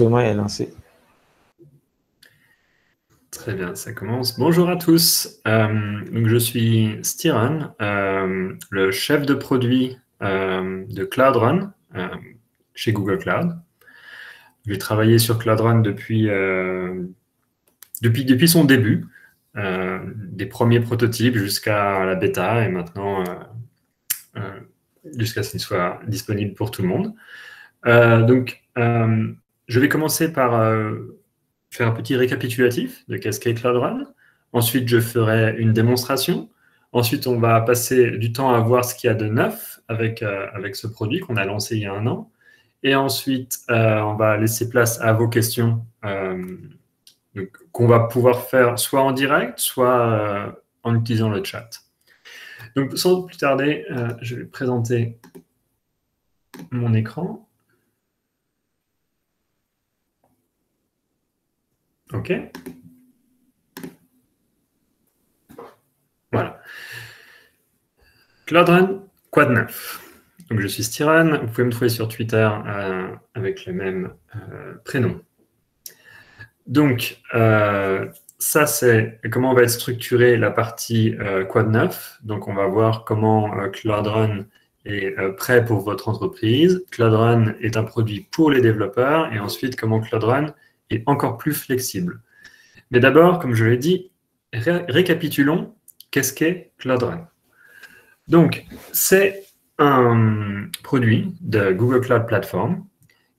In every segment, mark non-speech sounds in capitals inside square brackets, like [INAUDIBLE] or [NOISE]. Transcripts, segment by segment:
l'enregistrement est lancé. Très bien, ça commence. Bonjour à tous. Euh, je suis Styron, euh, le chef de produit euh, de Cloud Run chez Google Cloud. J'ai travaillé sur Cloud Run depuis, depuis, depuis son début, des premiers prototypes jusqu'à la bêta et maintenant jusqu'à ce qu'il soit disponible pour tout le monde. donc, je vais commencer par faire un petit récapitulatif de qu'est-ce qu'est Cloud Run. Ensuite, je ferai une démonstration. Ensuite, on va passer du temps à voir ce qu'il y a de neuf avec, euh, ce produit qu'on a lancé il y a un an. Et ensuite, euh, on va laisser place à vos questions euh, qu'on va pouvoir faire soit en direct, soit en utilisant le chat. Donc, sans plus tarder, je vais présenter mon écran. OK Voilà. Cloud quoi neuf Donc, je suis Styran. Vous pouvez me trouver sur Twitter euh, avec le même euh, prénom. Donc, euh, ça, c'est comment va être structuré la partie quoi de neuf. Donc, on va voir comment Cloud Run est prêt pour votre entreprise. Cloud Run est un produit pour les développeurs. Et ensuite, comment Cloud Run est encore plus flexible. Mais d'abord, comme je l'ai dit, récapitulons qu'est-ce qu'est Cloud Run. Donc, c'est un produit de Google Cloud Platform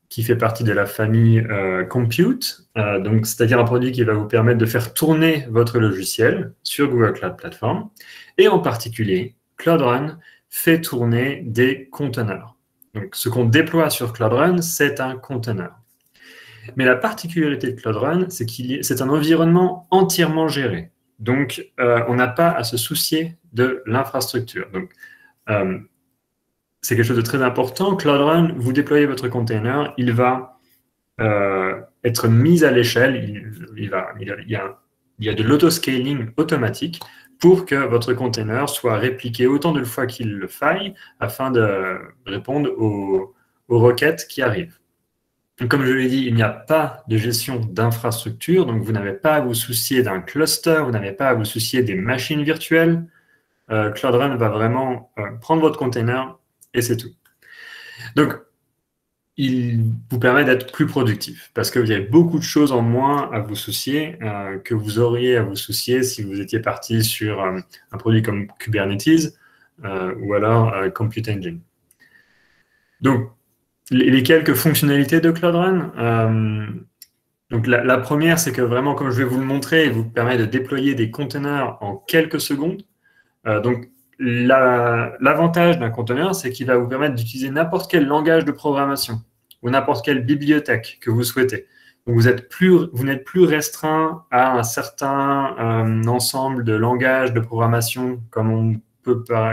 qui fait partie de la famille euh, Compute, euh, donc c'est-à-dire un produit qui va vous permettre de faire tourner votre logiciel sur Google Cloud Platform. Et en particulier, Cloud Run fait tourner des conteneurs. Donc, ce qu'on déploie sur Cloud Run, c'est un conteneur. Mais la particularité de Cloud Run, c'est qu'il c'est un environnement entièrement géré. Donc, euh, on n'a pas à se soucier de l'infrastructure. Donc, euh, c'est quelque chose de très important. Cloud Run, vous déployez votre container, il va euh, être mis à l'échelle. Il, y a, il y a de l'autoscaling automatique pour que votre container soit répliqué autant de fois qu'il le faille afin de répondre aux requêtes qui arrivent. Comme je l'ai dit, il n'y a pas de gestion d'infrastructure, donc vous n'avez pas à vous soucier d'un cluster, vous n'avez pas à vous soucier des machines virtuelles. Euh, Cloud Run va vraiment euh, prendre votre container et c'est tout. Donc, il vous permet d'être plus productif parce que vous avez beaucoup de choses en moins à vous soucier euh, que vous auriez à vous soucier si vous étiez parti sur un produit comme Kubernetes ou alors Compute Engine. Donc, les quelques fonctionnalités de Cloud Run. Euh, donc la, première, c'est que vraiment, comme je vais vous le montrer, il vous permet de déployer des conteneurs en quelques secondes. Euh, donc l'avantage d'un conteneur, c'est qu'il va vous permettre d'utiliser n'importe quel langage de programmation ou n'importe quelle bibliothèque que vous souhaitez. Donc vous n'êtes plus, restreint à un certain euh, ensemble de langages de programmation comme on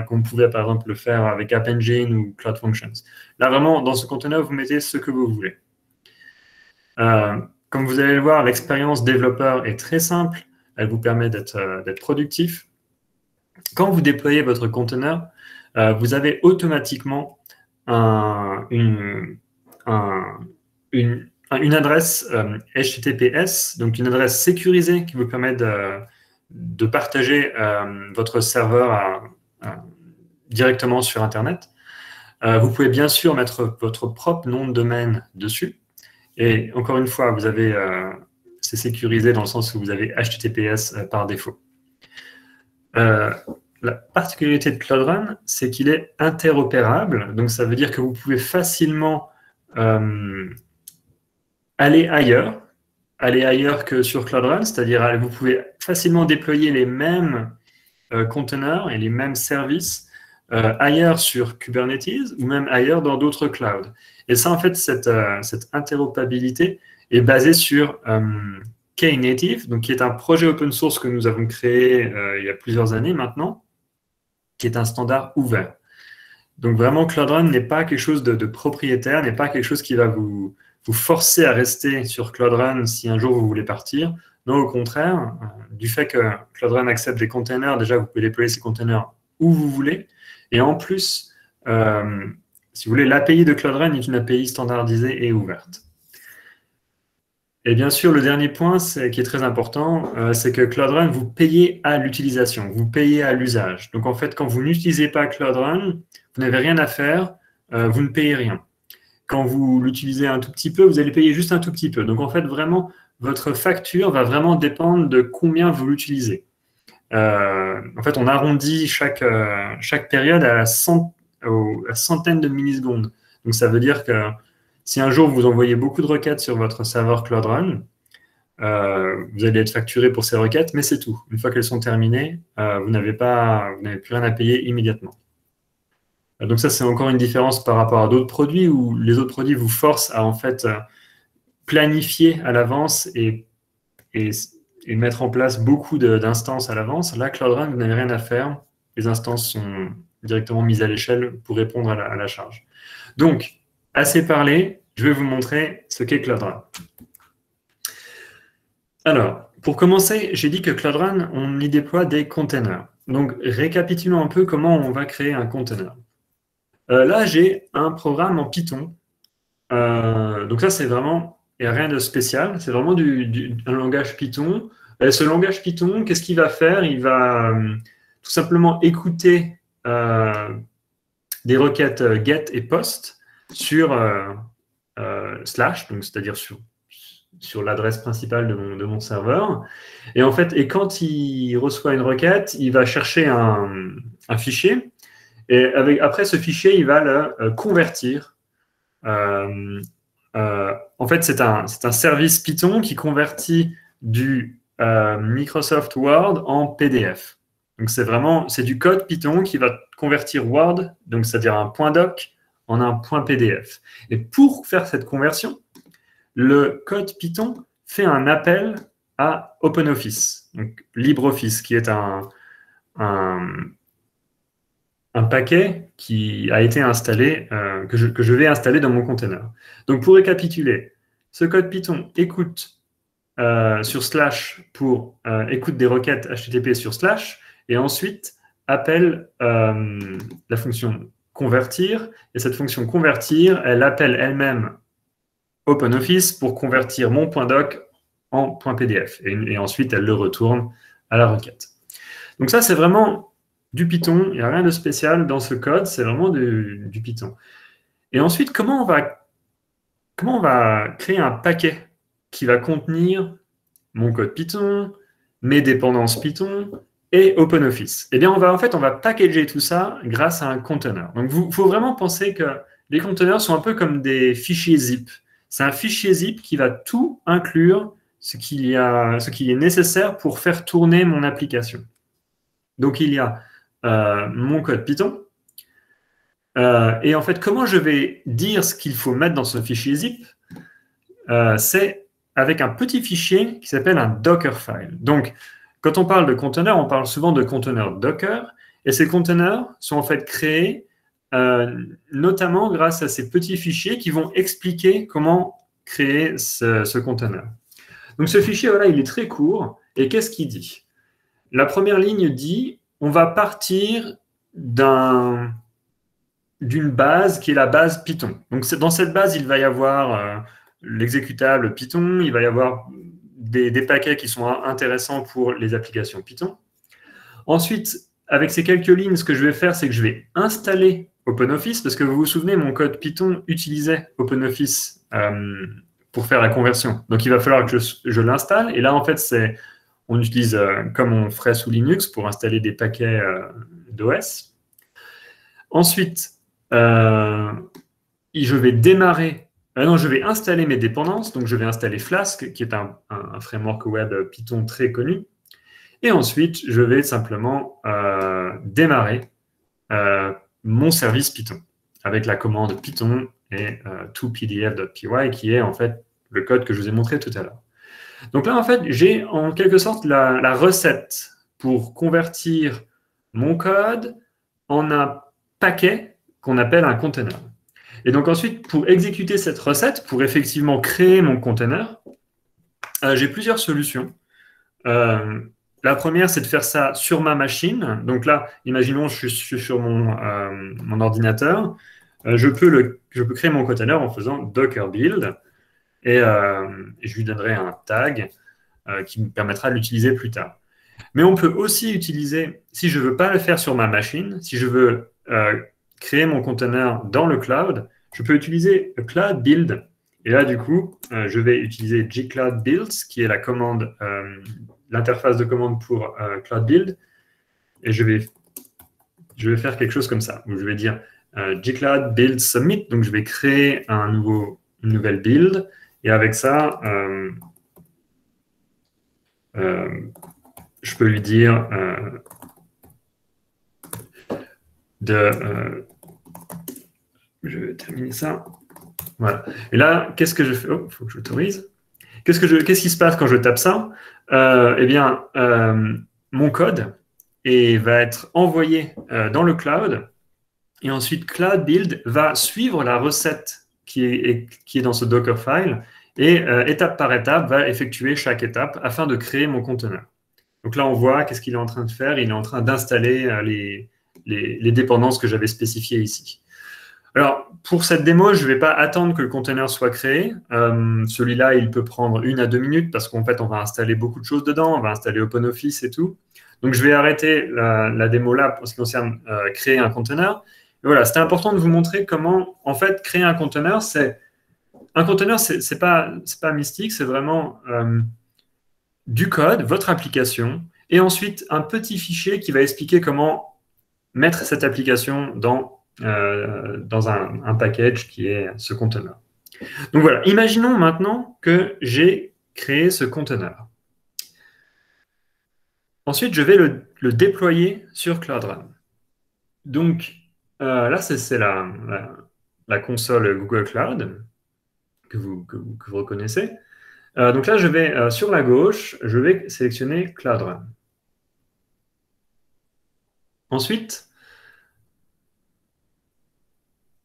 qu'on pouvait par exemple le faire avec App Engine ou Cloud Functions. Là, vraiment, dans ce conteneur, vous mettez ce que vous voulez. Euh, comme vous allez le voir, l'expérience développeur est très simple. Elle vous permet d'être euh, productif. Quand vous déployez votre conteneur, euh, vous avez automatiquement une, adresse HTTPS, donc une adresse sécurisée qui vous permet de, partager votre serveur directement sur Internet. Euh, vous pouvez bien sûr mettre votre propre nom de domaine dessus. Et encore une fois, vous avez, euh, c'est sécurisé dans le sens où vous avez HTTPS euh, par défaut. la particularité de Cloud Run, c'est qu'il est interopérable. Donc, ça veut dire que vous pouvez facilement aller ailleurs, aller ailleurs que sur Cloud Run, c'est-à-dire vous pouvez facilement déployer les mêmes conteneurs et les mêmes services euh, ailleurs sur Kubernetes ou même ailleurs dans d'autres clouds. Et ça, en fait, cette, euh, cette interopérabilité est basée sur euh, Knative, donc qui est un projet open source que nous avons créé il y a plusieurs années maintenant, qui est un standard ouvert. Donc vraiment, Cloud Run n'est pas quelque chose de, propriétaire, n'est pas quelque chose qui va vous, vous forcer à rester sur Cloud Run si un jour vous voulez partir. Non, au contraire, du fait que Cloud Run accepte des containers, déjà vous pouvez déployer ces containers où vous voulez. Et en plus, euh, si vous voulez, l'API de Cloud Run est une API standardisée et ouverte. Et bien sûr, le dernier point qui est très important, euh, c'est que Cloud Run, vous payez à l'utilisation, vous payez à l'usage. Donc en fait, quand vous n'utilisez pas Cloud Run, vous n'avez rien à faire, euh, vous ne payez rien. Quand vous l'utilisez un tout petit peu, vous allez payer juste un tout petit peu. Donc en fait, vraiment, votre facture va vraiment dépendre de combien vous l'utilisez. Euh, en fait, on arrondit chaque, chaque période à, cent, centaines de millisecondes. Donc ça veut dire que si un jour vous envoyez beaucoup de requêtes sur votre serveur Cloud Run, euh, vous allez être facturé pour ces requêtes, mais c'est tout. Une fois qu'elles sont terminées, euh, vous n'avez pas, vous n'avez plus rien à payer immédiatement. Euh, donc ça, c'est encore une différence par rapport à d'autres produits où les autres produits vous forcent à en fait planifier à l'avance et, mettre en place beaucoup d'instances à l'avance. Là, Cloud Run, vous n'avez rien à faire. Les instances sont directement mises à l'échelle pour répondre à la, charge. Donc, assez parlé, je vais vous montrer ce qu'est Cloud Run. Alors, pour commencer, j'ai dit que Cloud Run, on y déploie des containers. Donc, récapitulons un peu comment on va créer un container. Euh, là, j'ai un programme en Python. Euh, donc ça, c'est vraiment, rien de spécial. C'est vraiment du, langage Python. Et ce langage Python, qu'est-ce qu'il va faire? Il va euh, tout simplement écouter des requêtes get et post sur euh, euh, slash, c'est-à-dire sur, sur l'adresse principale de mon, serveur. Et en fait, et quand il reçoit une requête, il va chercher un, fichier. Et après ce fichier, il va le euh, convertir. En fait, c'est un, un, service Python qui convertit du Microsoft Word en PDF. Donc c'est vraiment du code Python qui va convertir Word, donc c'est-à-dire un point doc, en un point PDF. Et pour faire cette conversion, le code Python fait un appel à OpenOffice, donc LibreOffice, qui est un, un, paquet qui a été installé, euh, que, je, vais installer dans mon container. Donc pour récapituler, ce code Python écoute euh, sur slash pour euh, écoute des requêtes HTTP sur slash et ensuite appelle la fonction convertir. Et cette fonction convertir, elle appelle elle-même OpenOffice pour convertir mon point doc en point PDF. Et, ensuite, elle le retourne à la requête. Donc ça, c'est vraiment du Python. Il n'y a rien de spécial dans ce code. C'est vraiment du, Python. Et ensuite, comment on, va, créer un paquet qui va contenir mon code Python, mes dépendances Python, et OpenOffice? Eh bien, on va en fait, on va packager tout ça grâce à un conteneur. Donc, il faut vraiment penser que les conteneurs sont un peu comme des fichiers zip. C'est un fichier zip qui va tout inclure ce qu'il y a, ce qui est nécessaire pour faire tourner mon application. Donc, il y a mon code Python. Euh, et en fait, comment je vais dire ce qu'il faut mettre dans ce fichier zip euh, C'est avec un petit fichier qui s'appelle un Dockerfile. Donc, quand on parle de conteneurs, on parle souvent de conteneurs Docker, et ces conteneurs sont en fait créés euh, notamment grâce à ces petits fichiers qui vont expliquer comment créer ce, conteneur. Donc ce fichier, voilà, il est très court, et qu'est-ce qu'il dit? La première ligne dit, on va partir d'une base qui est la base Python. Donc dans cette base, il va y avoir euh, l'exécutable Python, il va y avoir des, paquets qui sont intéressants pour les applications Python. Ensuite, avec ces quelques lignes, ce que je vais faire, c'est que je vais installer OpenOffice, parce que vous vous souvenez, mon code Python utilisait OpenOffice euh, pour faire la conversion. Donc, il va falloir que je, l'installe. Et là, en fait, c'est on utilise euh, comme on ferait sous Linux pour installer des paquets euh, d'OS. Ensuite, je vais démarrer Maintenant, je vais installer mes dépendances. Donc, je vais installer Flask, qui est un, framework web Python très connu. Et ensuite, je vais simplement euh, démarrer euh, mon service Python avec la commande Python et euh, toPDF.py, qui est en fait le code que je vous ai montré tout à l'heure. Donc là, en fait, j'ai en quelque sorte la, recette pour convertir mon code en un paquet qu'on appelle un container. Et donc ensuite, pour exécuter cette recette, pour effectivement créer mon container, euh, j'ai plusieurs solutions. Euh, la première, c'est de faire ça sur ma machine. Donc là, imaginons, je suis, sur mon, euh, ordinateur. je, peux je peux créer mon container en faisant docker build. Et, je lui donnerai un tag qui me permettra de l'utiliser plus tard. Mais on peut aussi utiliser, si je ne veux pas le faire sur ma machine, si je veux créer mon conteneur dans le cloud, je peux utiliser cloud build. Et là, du coup, euh, je vais utiliser gcloud builds, qui est la commande, euh, l'interface de commande pour euh, cloud build. Et je vais, je vais faire quelque chose comme ça, où je vais dire gcloud build submit. Donc, je vais créer un nouveau, une nouvelle build. Et avec ça, je peux lui dire de je vais terminer ça. Voilà. Et là, qu'est-ce que je fais? Oh, il faut que j'autorise. Qu'est-ce, que je... qu'est-ce qui se passe quand je tape ça? Euh, Eh bien, euh, mon code va être envoyé euh, dans le cloud. Et ensuite, Cloud Build va suivre la recette qui est, dans ce Dockerfile et étape par étape va effectuer chaque étape afin de créer mon conteneur. Donc là, on voit qu'est-ce qu'il est en train de faire. Il est en train d'installer les, les, dépendances que j'avais spécifiées ici. Alors, pour cette démo, je ne vais pas attendre que le container soit créé. Euh, celui-là, il peut prendre une à deux minutes parce qu'en fait, on va installer beaucoup de choses dedans. On va installer OpenOffice et tout. Donc, je vais arrêter la, démo là pour ce qui concerne euh, créer un container. Voilà, c'était important de vous montrer comment, en fait, créer un container, c'est un container, c'est n'est pas, mystique, c'est vraiment euh, du code, votre application, et ensuite un petit fichier qui va expliquer comment mettre cette application dans euh, dans un, package qui est ce conteneur. Donc voilà, imaginons maintenant que j'ai créé ce conteneur. Ensuite, je vais le, déployer sur Cloud Run. Donc euh, là, c'est la, console Google Cloud que vous, reconnaissez. Euh, donc là, je vais sur la gauche, je vais sélectionner Cloud Run. Ensuite,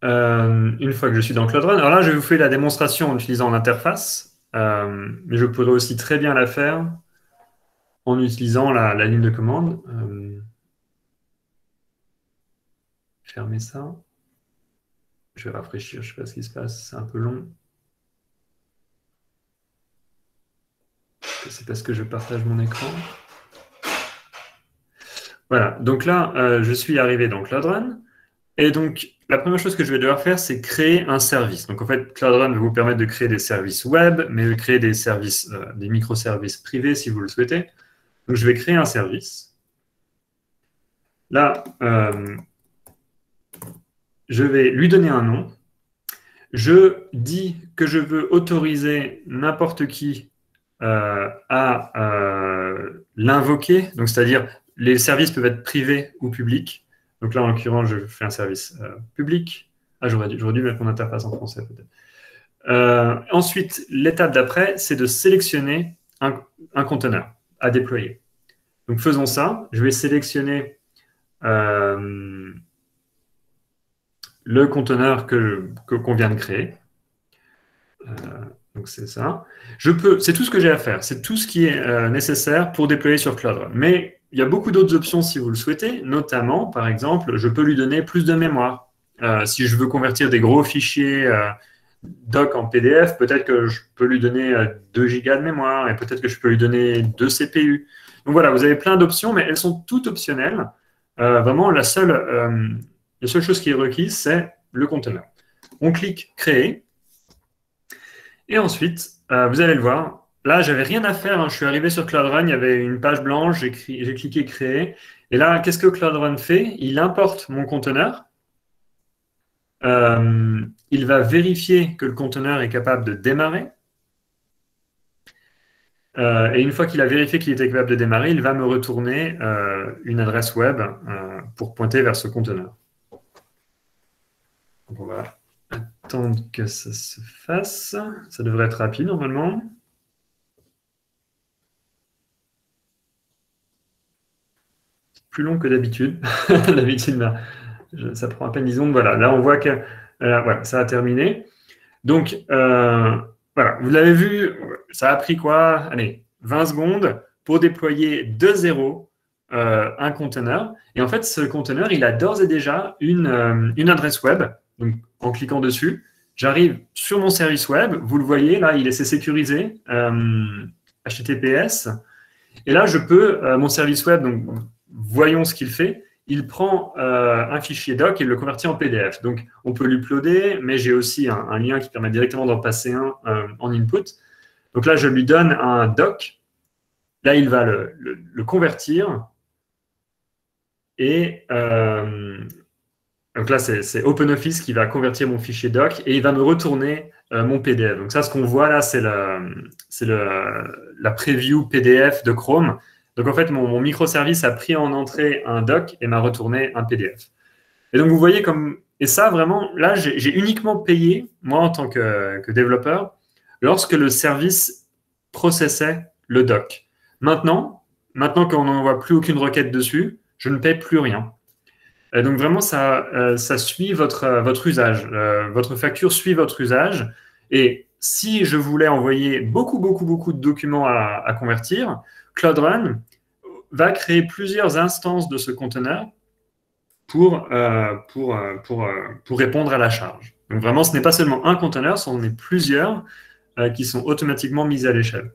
Euh, une fois que je suis dans Cloud Run. Alors là, je vais vous faire la démonstration en utilisant l'interface, euh, mais je pourrais aussi très bien la faire en utilisant la, ligne de commande. Euh, fermer ça. Je vais rafraîchir, je ne sais pas ce qui se passe, c'est un peu long. C'est parce que je partage mon écran. Voilà, donc là, je suis arrivé dans Cloud Run. Et donc, la première chose que je vais devoir faire, c'est créer un service. Donc, en fait, Cloud Run va vous permettre de créer des services web, mais de créer des services, euh, des microservices privés si vous le souhaitez. Donc, je vais créer un service. Là, euh, je vais lui donner un nom. Je dis que je veux autoriser n'importe qui euh, à l'invoquer. Donc, c'est-à-dire, les services peuvent être privés ou publics. Donc là, en l'occurrence, je fais un service euh, public. Ah, j'aurais dû, mettre mon interface en français peut-être. Euh, ensuite, l'étape d'après, c'est de sélectionner un, conteneur à déployer. Donc faisons ça. Je vais sélectionner euh, le conteneur que qu'on vient de créer. donc c'est ça. Je peux, c'est tout ce que j'ai à faire. C'est tout ce qui est nécessaire pour déployer sur Cloud. Mais il y a beaucoup d'autres options si vous le souhaitez, notamment, par exemple, je peux lui donner plus de mémoire. Euh, si je veux convertir des gros fichiers euh, doc en PDF, peut-être que je peux lui donner 2 euh, Go de mémoire et peut-être que je peux lui donner 2 CPU. Donc voilà, vous avez plein d'options, mais elles sont toutes optionnelles. vraiment, la seule, la seule chose qui est requise, c'est le conteneur. On clique Créer. Et ensuite, vous allez le voir, Là, j'avais rien à faire. Hein. Je suis arrivé sur Cloud Run, il y avait une page blanche, j'ai cliqué Créer. Et là, qu'est-ce que Cloud Run fait? Il importe mon conteneur. Euh, il va vérifier que le conteneur est capable de démarrer. Euh, et une fois qu'il a vérifié qu'il était capable de démarrer, il va me retourner euh, une adresse web pour pointer vers ce conteneur. Donc on va attendre que ça se fasse. Ça devrait être rapide normalement. plus long que d'habitude. [LAUGHS] d'habitude, bah, ça prend à peine 10 secondes. Voilà, là, on voit que euh, ça a terminé. Donc, euh, voilà, vous l'avez vu, ça a pris quoi? Allez, 20 secondes pour déployer de zéro euh, un conteneur. Et en fait, ce conteneur, il a d'ores et déjà une, une adresse web. En cliquant dessus, J'arrive sur mon service web, vous le voyez, là, il est sécurisé, HTTPS. Et là, je peux, mon service web, donc voyons ce qu'il fait il prend euh, un fichier doc et le convertit en PDF. Donc, on peut l'uploader, mais j'ai aussi un, lien qui permet directement d'en passer un euh, en input. Donc là, je lui donne un doc. Là, il va le, convertir. Et euh, donc là, c'est OpenOffice qui va convertir mon fichier doc et il va me retourner mon PDF. Donc ça, ce qu'on voit là, c'est la, preview PDF de Chrome. Donc en fait, mon, microservice a pris en entrée un doc et m'a retourné un PDF. Et donc vous voyez comme... Et ça, vraiment, là, j'ai uniquement payé, moi en tant que, développeur, lorsque le service processait le doc. Maintenant, maintenant qu'on n'envoie plus aucune requête dessus, je ne paie plus rien. Et donc vraiment, ça, euh, suit votre, votre usage. Euh, votre facture suit votre usage. Et si je voulais envoyer beaucoup, beaucoup, beaucoup de documents à, convertir, Cloud Run va créer plusieurs instances de ce conteneur pour, euh, pour, euh, pour, euh, répondre à la charge. Donc vraiment, ce n'est pas seulement un conteneur, ce sont plusieurs qui sont automatiquement mis à l'échelle.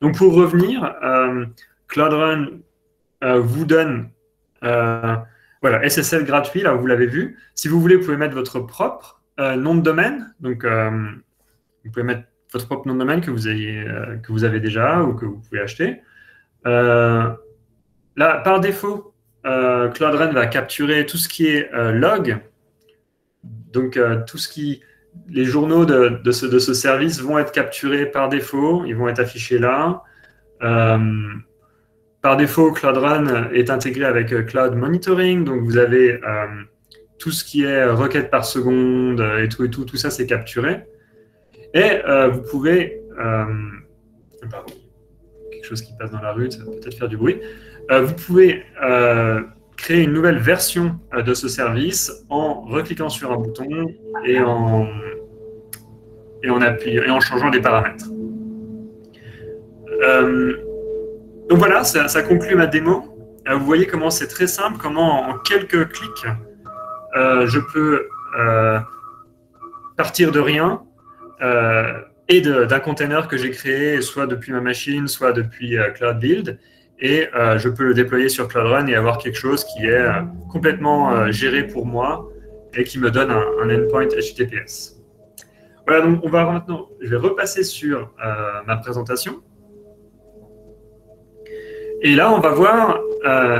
Donc pour revenir, Cloud Run vous donne voilà, SSL gratuit, là vous l'avez vu. Si vous voulez, vous pouvez mettre votre propre nom de domaine. Donc vous pouvez mettre votre propre nom de domaine que vous, ayez, que vous avez déjà ou que vous pouvez acheter. Euh, là, par défaut, euh, Cloud Run va capturer tout ce qui est euh, log. Donc, tout ce qui, les journaux de, ce, de, ce, service vont être capturés par défaut. Ils vont être affichés là. Par défaut, Cloud Run est intégré avec Cloud Monitoring. Donc, vous avez tout ce qui est requête par seconde et tout et tout. Tout ça, c'est capturé. Et vous pouvez. Pardon chose qui passe dans la rue, ça va peut-être faire du bruit. Euh, vous pouvez euh, créer une nouvelle version euh, de ce service en recliquant sur un bouton et en, et en, appuyant, et en changeant des paramètres. Donc voilà, ça, conclut ma démo. vous voyez comment c'est très simple, comment en quelques clics, je peux partir de rien, et d'un container que j'ai créé soit depuis ma machine, soit depuis euh, Cloud Build. Et euh, je peux le déployer sur Cloud Run et avoir quelque chose qui est euh, complètement géré pour moi et qui me donne un, endpoint HTTPS. Voilà, donc on va maintenant, je vais repasser sur ma présentation. Et là, on va voir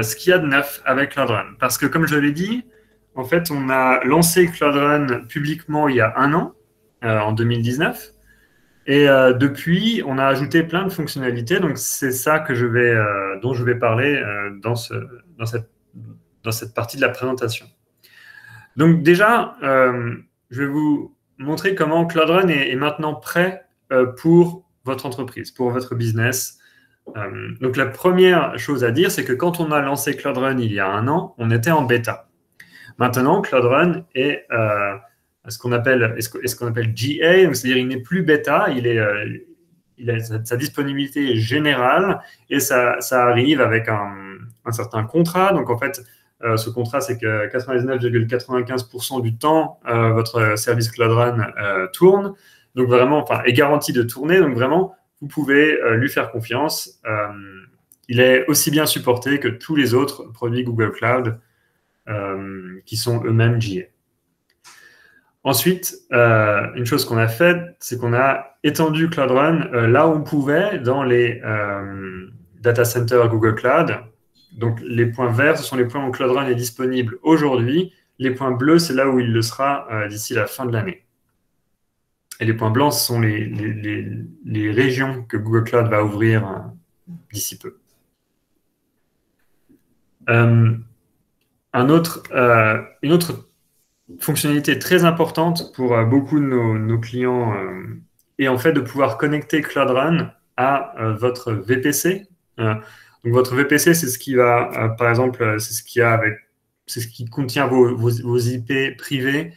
ce qu'il y a de neuf avec Cloud Run. Parce que comme je l'ai dit, en fait, on a lancé Cloud Run publiquement il y a un an, en 2019. Et euh, depuis, on a ajouté plein de fonctionnalités. Donc, c'est ça euh, dont je vais parler euh, dans cette partie de la présentation. Donc, déjà, je vais vous montrer comment Cloud Run est, maintenant prêt pour votre entreprise, pour votre business. Donc, la première chose à dire, c'est que quand on a lancé Cloud Run il y a un an, on était en bêta. Maintenant, Cloud Run est ce qu'on appelle, ce qu'on appelle GA, c'est-à-dire il n'est plus bêta, il est, euh, sa, disponibilité est générale et ça, ça arrive avec un, un, certain contrat. Donc en fait, euh, ce contrat, c'est que 99,95% du temps, euh, votre service Cloud Run tourne. Donc vraiment, enfin, est garanti de tourner. Donc vraiment, vous pouvez lui faire confiance. il est aussi bien supporté que tous les autres produits Google Cloud qui sont eux-mêmes GA. Ensuite, euh, une chose qu'on a faite, c'est qu'on a étendu Cloud Run euh, là où on pouvait dans les euh, data centers Google Cloud. Donc, les points verts, ce sont les points où Cloud Run est disponible aujourd'hui. Les points bleus, c'est là où il le sera d'ici la fin de l'année. Et les points blancs, ce sont les, régions que Google Cloud va ouvrir d'ici peu. un autre, une autre fonctionnalité très importante pour euh, beaucoup de nos, clients euh, et en fait de pouvoir connecter Cloud Run à euh, votre VPC. votre VPC, c'est ce qui va, par exemple, c'est ce qui a avec, c'est ce qui contient vos, vos, IP privés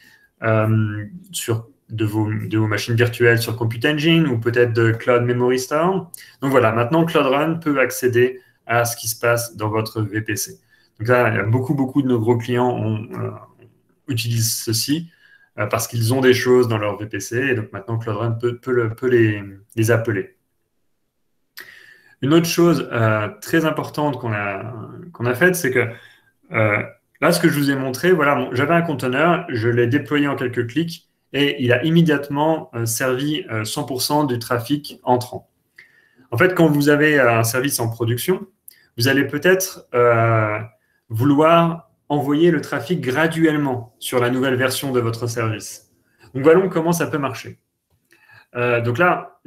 sur de vos, de vos, machines virtuelles sur Compute Engine ou peut-être de Cloud Memory Store. Donc voilà, maintenant Cloud Run peut accéder à ce qui se passe dans votre VPC. Donc là, beaucoup, beaucoup de nos gros clients ont, utilise ceci. parce qu'ils ont des choses dans leur VPC, et donc maintenant Cloud Run peut, les, appeler. Une autre chose très importante qu'on a, qu'on a faite, c'est que là, ce que je vous ai montré, voilà, j'avais un conteneur, je l'ai déployé en quelques clics, et il a immédiatement servi 100% du trafic entrant. En fait, quand vous avez un service en production, vous allez peut-être euh, vouloir envoyer le trafic graduellement sur la nouvelle version de votre service. Donc, voyons comment ça peut marcher. Euh, donc là,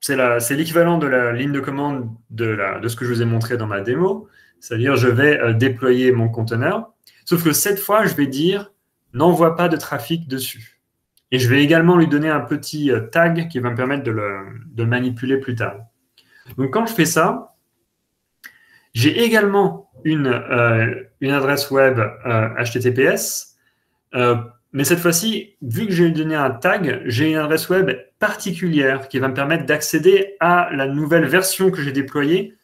c'est l'équivalent de la ligne de commande de, ce que je vous ai montré dans ma démo. C'est-à-dire, je vais euh, déployer mon conteneur. Sauf que cette fois, je vais dire n'envoie pas de trafic dessus. Et je vais également lui donner un petit tag qui va me permettre de le manipuler plus tard. Donc, quand je fais ça, j'ai également une, euh, adresse web HTTPS, euh, euh, mais cette fois-ci, vu que j'ai donné un tag, j'ai une adresse web particulière qui va me permettre d'accéder à la nouvelle version que j'ai déployée,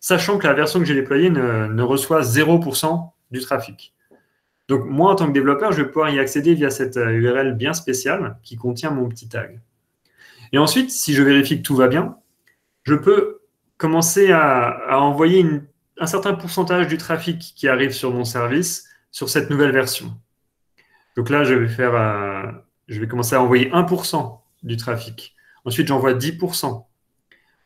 sachant que la version que j'ai déployée ne, reçoit 0% du trafic. Donc moi, en tant que développeur, je vais pouvoir y accéder via cette URL bien spéciale qui contient mon petit tag. Et ensuite, si je vérifie que tout va bien, je peux commencer à envoyer un certain pourcentage du trafic qui arrive sur mon service sur cette nouvelle version. Donc là, je vais euh, je vais commencer à envoyer 1% du trafic. Ensuite, j'envoie 10%.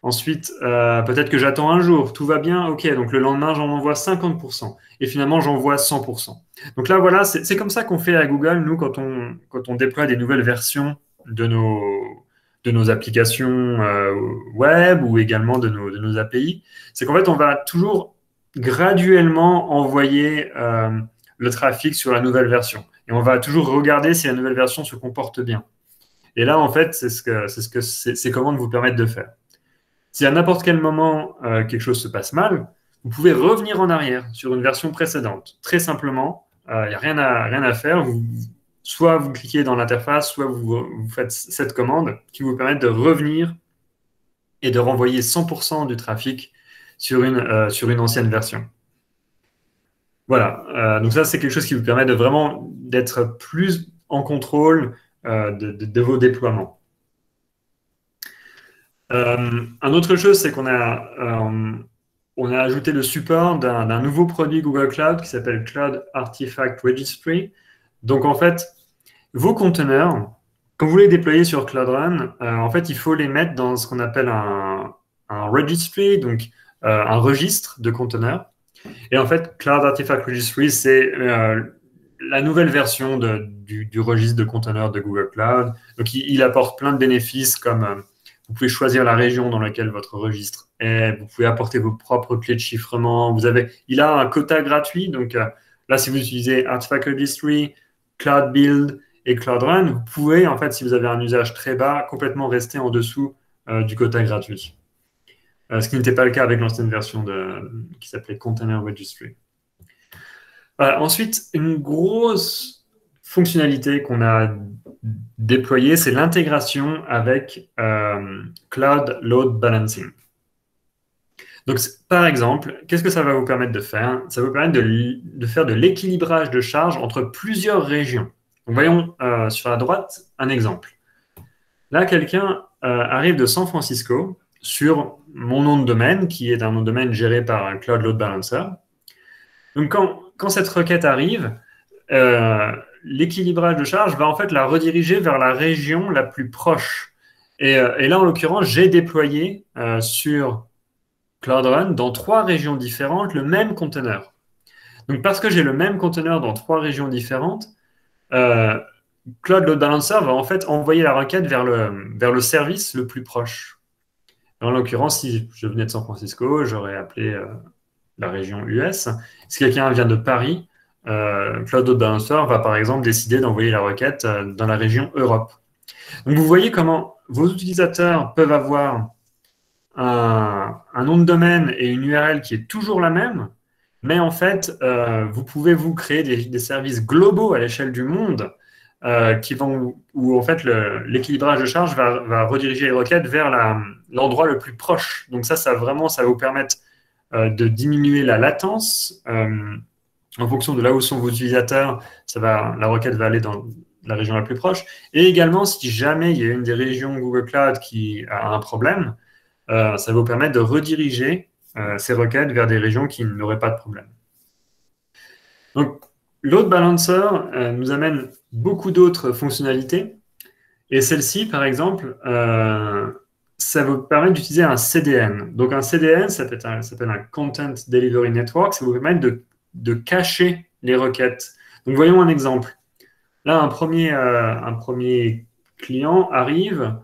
Ensuite, euh, peut-être que j'attends un jour, tout va bien, ok, donc le lendemain, j'en envoie 50%. Et finalement, j'envoie 100%. Donc là, voilà, c'est comme ça qu'on fait à Google, nous, quand on, déploie des nouvelles versions de nos, applications euh, web ou également de nos, API. C'est qu'en fait, on va toujours graduellement envoyer euh, le trafic sur la nouvelle version. Et on va toujours regarder si la nouvelle version se comporte bien. Et là, en fait, c'est ce que ces commandes vous permettent de faire. Si à n'importe quel moment euh, quelque chose se passe mal, vous pouvez revenir en arrière sur une version précédente. Très simplement, il euh, n'y a rien à, faire. Soit vous cliquez dans l'interface, soit vous, faites cette commande qui vous permet de revenir et de renvoyer 100% du trafic sur une, euh, sur une ancienne version. Voilà, donc ça c'est quelque chose qui vous permet de vraiment d'être plus en contrôle de, vos déploiements. Un autre chose, c'est qu'on a, on a ajouté le support d'un nouveau produit Google Cloud qui s'appelle Cloud Artifact Registry. Donc en fait, vos conteneurs, quand vous les déployez sur Cloud Run, en fait, il faut les mettre dans ce qu'on appelle un, registry, donc euh, un registre de conteneurs. Et en fait, Cloud Artifact Registry, c'est euh, la nouvelle version du, registre de conteneurs de Google Cloud. Donc, il, apporte plein de bénéfices comme euh, vous pouvez choisir la région dans laquelle votre registre est, vous pouvez apporter vos propres clés de chiffrement. Vous avez, il a un quota gratuit. Donc, là, si vous utilisez Artifact Registry, Cloud Build et Cloud Run, vous pouvez, en fait, si vous avez un usage très bas, complètement rester en dessous du quota gratuit. Euh, ce qui n'était pas le cas avec l'ancienne version qui s'appelait Container Registry. ensuite, une grosse fonctionnalité qu'on a déployée, c'est l'intégration avec euh, Cloud Load Balancing. Donc, par exemple, qu'est-ce que ça va vous permettre de faire? Ça va vous permettre de, faire de l'équilibrage de charge entre plusieurs régions. voyons euh, sur la droite un exemple. Là, quelqu'un arrive de San Francisco sur mon nom de domaine, qui est un nom de domaine géré par un Cloud Load Balancer. Donc, quand, cette requête arrive, euh, l'équilibrage de charge va en fait la rediriger vers la région la plus proche. Et, euh, là, en l'occurrence, j'ai déployé euh, sur Cloud Run dans trois régions différentes le même conteneur. Donc, parce que j'ai le même conteneur dans trois régions différentes, Cloud Load Balancer va en fait envoyer la requête vers le, vers le service le plus proche. En l'occurrence, si je venais de San Francisco, j'aurais appelé euh, la région US. Si quelqu'un vient de Paris, euh, Cloud Balancer va par exemple décider d'envoyer la requête euh, dans la région Europe. Donc vous voyez comment vos utilisateurs peuvent avoir un, nom de domaine et une URL qui est toujours la même, mais en fait, vous pouvez vous créer des services globaux à l'échelle du monde euh, qui vont, où en fait l'équilibrage de charge va, rediriger les requêtes vers l'endroit le plus proche. Donc ça, ça vraiment, ça va vous permettre euh, de diminuer la latence. Euh, en fonction de là où sont vos utilisateurs, ça va, la requête va aller dans, la région la plus proche. Et également, si jamais il y a une des régions Google Cloud qui a un problème, ça va vous permettre de rediriger ces requêtes vers des régions qui n'auraient pas de problème. Donc, load balancer nous amène beaucoup d'autres fonctionnalités. Et celle-ci, par exemple, ça vous permet d'utiliser un CDN. Donc un CDN, ça s'appelle un, Content Delivery Network, ça vous permet de, cacher les requêtes. Donc voyons un exemple. Là, un premier, euh, client arrive,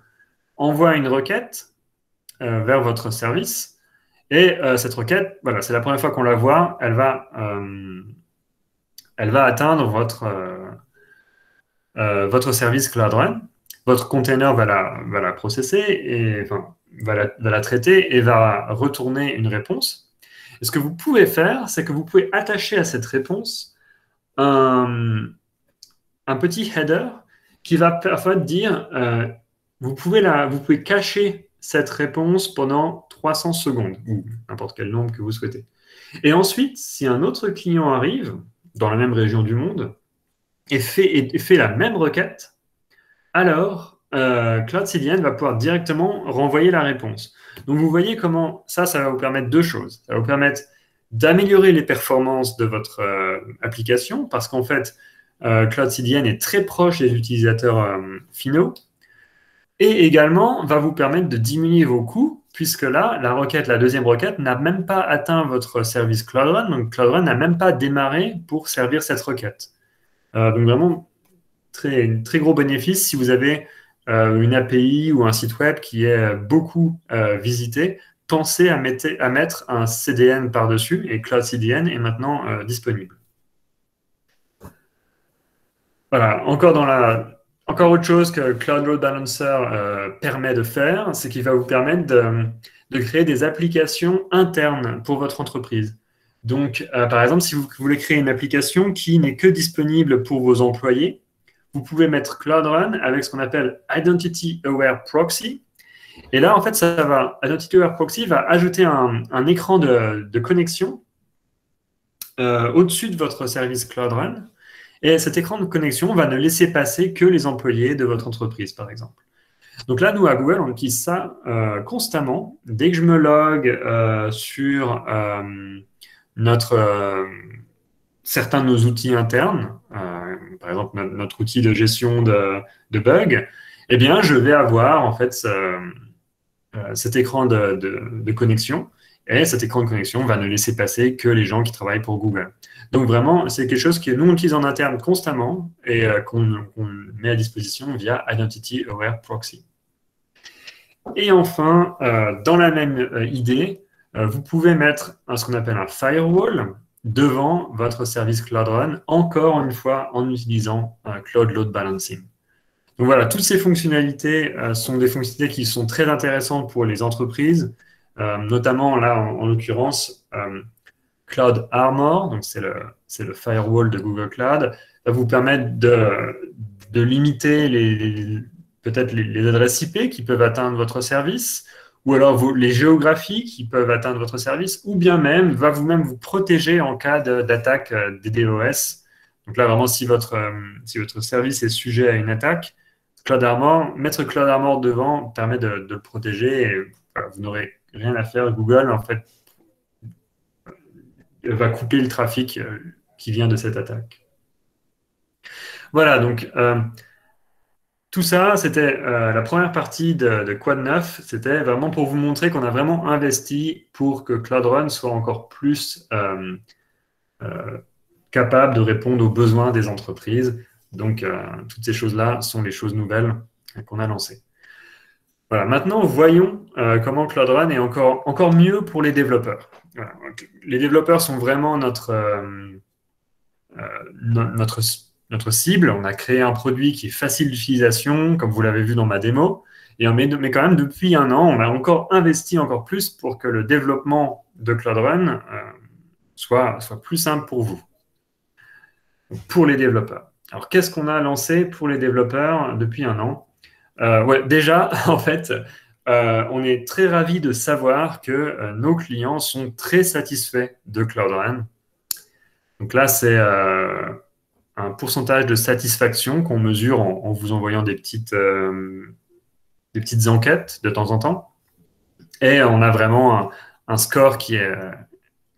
envoie une requête euh, vers votre service, et euh, cette requête, voilà, c'est la première fois qu'on la voit, elle va, atteindre votre, service Cloud Run votre container va la, processer, et, va la, traiter et va retourner une réponse. Et ce que vous pouvez faire, c'est que vous pouvez attacher à cette réponse un, petit header qui va parfois dire euh, vous, pouvez la, vous pouvez cacher cette réponse pendant 300 secondes, ou n'importe quel nombre que vous souhaitez. Et ensuite, si un autre client arrive dans la même région du monde et fait, et fait la même requête, alors euh, Cloud CDN va pouvoir directement renvoyer la réponse. Donc vous voyez comment ça, ça va vous permettre deux choses. Ça va vous permettre d'améliorer les performances de votre euh, application parce qu'en fait, euh, Cloud CDN est très proche des utilisateurs finaux et également va vous permettre de diminuer vos coûts puisque là, la requête, la deuxième requête n'a même pas atteint votre service Cloud Run, donc Cloud Run n'a même pas démarré pour servir cette requête. donc vraiment, très, très gros bénéfice si vous avez euh, une API ou un site web qui est beaucoup euh, visité. Pensez à, mettre, un CDN par-dessus et Cloud CDN est maintenant euh, disponible. Voilà, encore dans la, encore autre chose que Cloud Load Balancer permet de faire, c'est qu'il va vous permettre de, de, créer des applications internes pour votre entreprise. Donc, par exemple, si vous voulez créer une application qui n'est que disponible pour vos employés, vous pouvez mettre Cloud Run avec ce qu'on appelle Identity Aware Proxy. Et là, en fait, ça va, Identity Aware Proxy va ajouter un, écran de, connexion euh, au-dessus de votre service Cloud Run. Et cet écran de connexion va ne laisser passer que les employés de votre entreprise, par exemple. Donc là, nous, à Google, on utilise ça euh, constamment. Dès que je me log euh, sur notre, certains de nos outils internes, par exemple notre outil de gestion de, bugs, eh bien, je vais avoir en fait euh, cet écran de, connexion. Et cet écran de connexion va ne laisser passer que les gens qui travaillent pour Google. Donc vraiment, c'est quelque chose que nous, on en interne constamment et euh, qu'on met à disposition via Identity Aware Proxy. Et enfin, euh, dans la même idée, vous pouvez mettre ce qu'on appelle un firewall devant votre service Cloud Run, encore une fois en utilisant un Cloud Load Balancing. Donc voilà, toutes ces fonctionnalités euh, sont des fonctionnalités qui sont très intéressantes pour les entreprises, euh, notamment là en, l'occurrence euh, Cloud Armor, donc c'est le, firewall de Google Cloud, va vous permettre de, limiter peut-être les, adresses IP qui peuvent atteindre votre service, ou alors les géographies qui peuvent atteindre votre service, ou bien même va vous-même vous protéger en cas d'attaque euh, des DOS. Donc là, vraiment, si votre, euh, si votre service est sujet à une attaque, Cloud Armor, mettre Cloud Armor devant permet de, le protéger et vous n'aurez rien à faire. Google, en fait, va couper le trafic euh, qui vient de cette attaque. Voilà, donc tout ça, c'était euh, la première partie de, Quad 9. C'était vraiment pour vous montrer qu'on a vraiment investi pour que Cloud Run soit encore plus euh, euh, capable de répondre aux besoins des entreprises. Donc, toutes ces choses-là sont les choses nouvelles qu'on a lancées. Voilà, maintenant, voyons comment Cloud Run est encore, encore mieux pour les développeurs. Les développeurs sont vraiment notre, notre notre cible. On a créé un produit qui est facile d'utilisation, comme vous l'avez vu dans ma démo. Et met, mais quand même, depuis un an, on a encore investi encore plus pour que le développement de Cloud Run euh, soit, soit plus simple pour vous, pour les développeurs. Alors, qu'est-ce qu'on a lancé pour les développeurs depuis un an? Euh, ouais, Déjà, [LAUGHS] en fait, euh, on est très ravis de savoir que nos clients sont très satisfaits de Cloud Run. Donc là, c'est un pourcentage de satisfaction qu'on mesure en, vous envoyant des petites, des petites enquêtes de temps en temps. Et on a vraiment un, score qui est,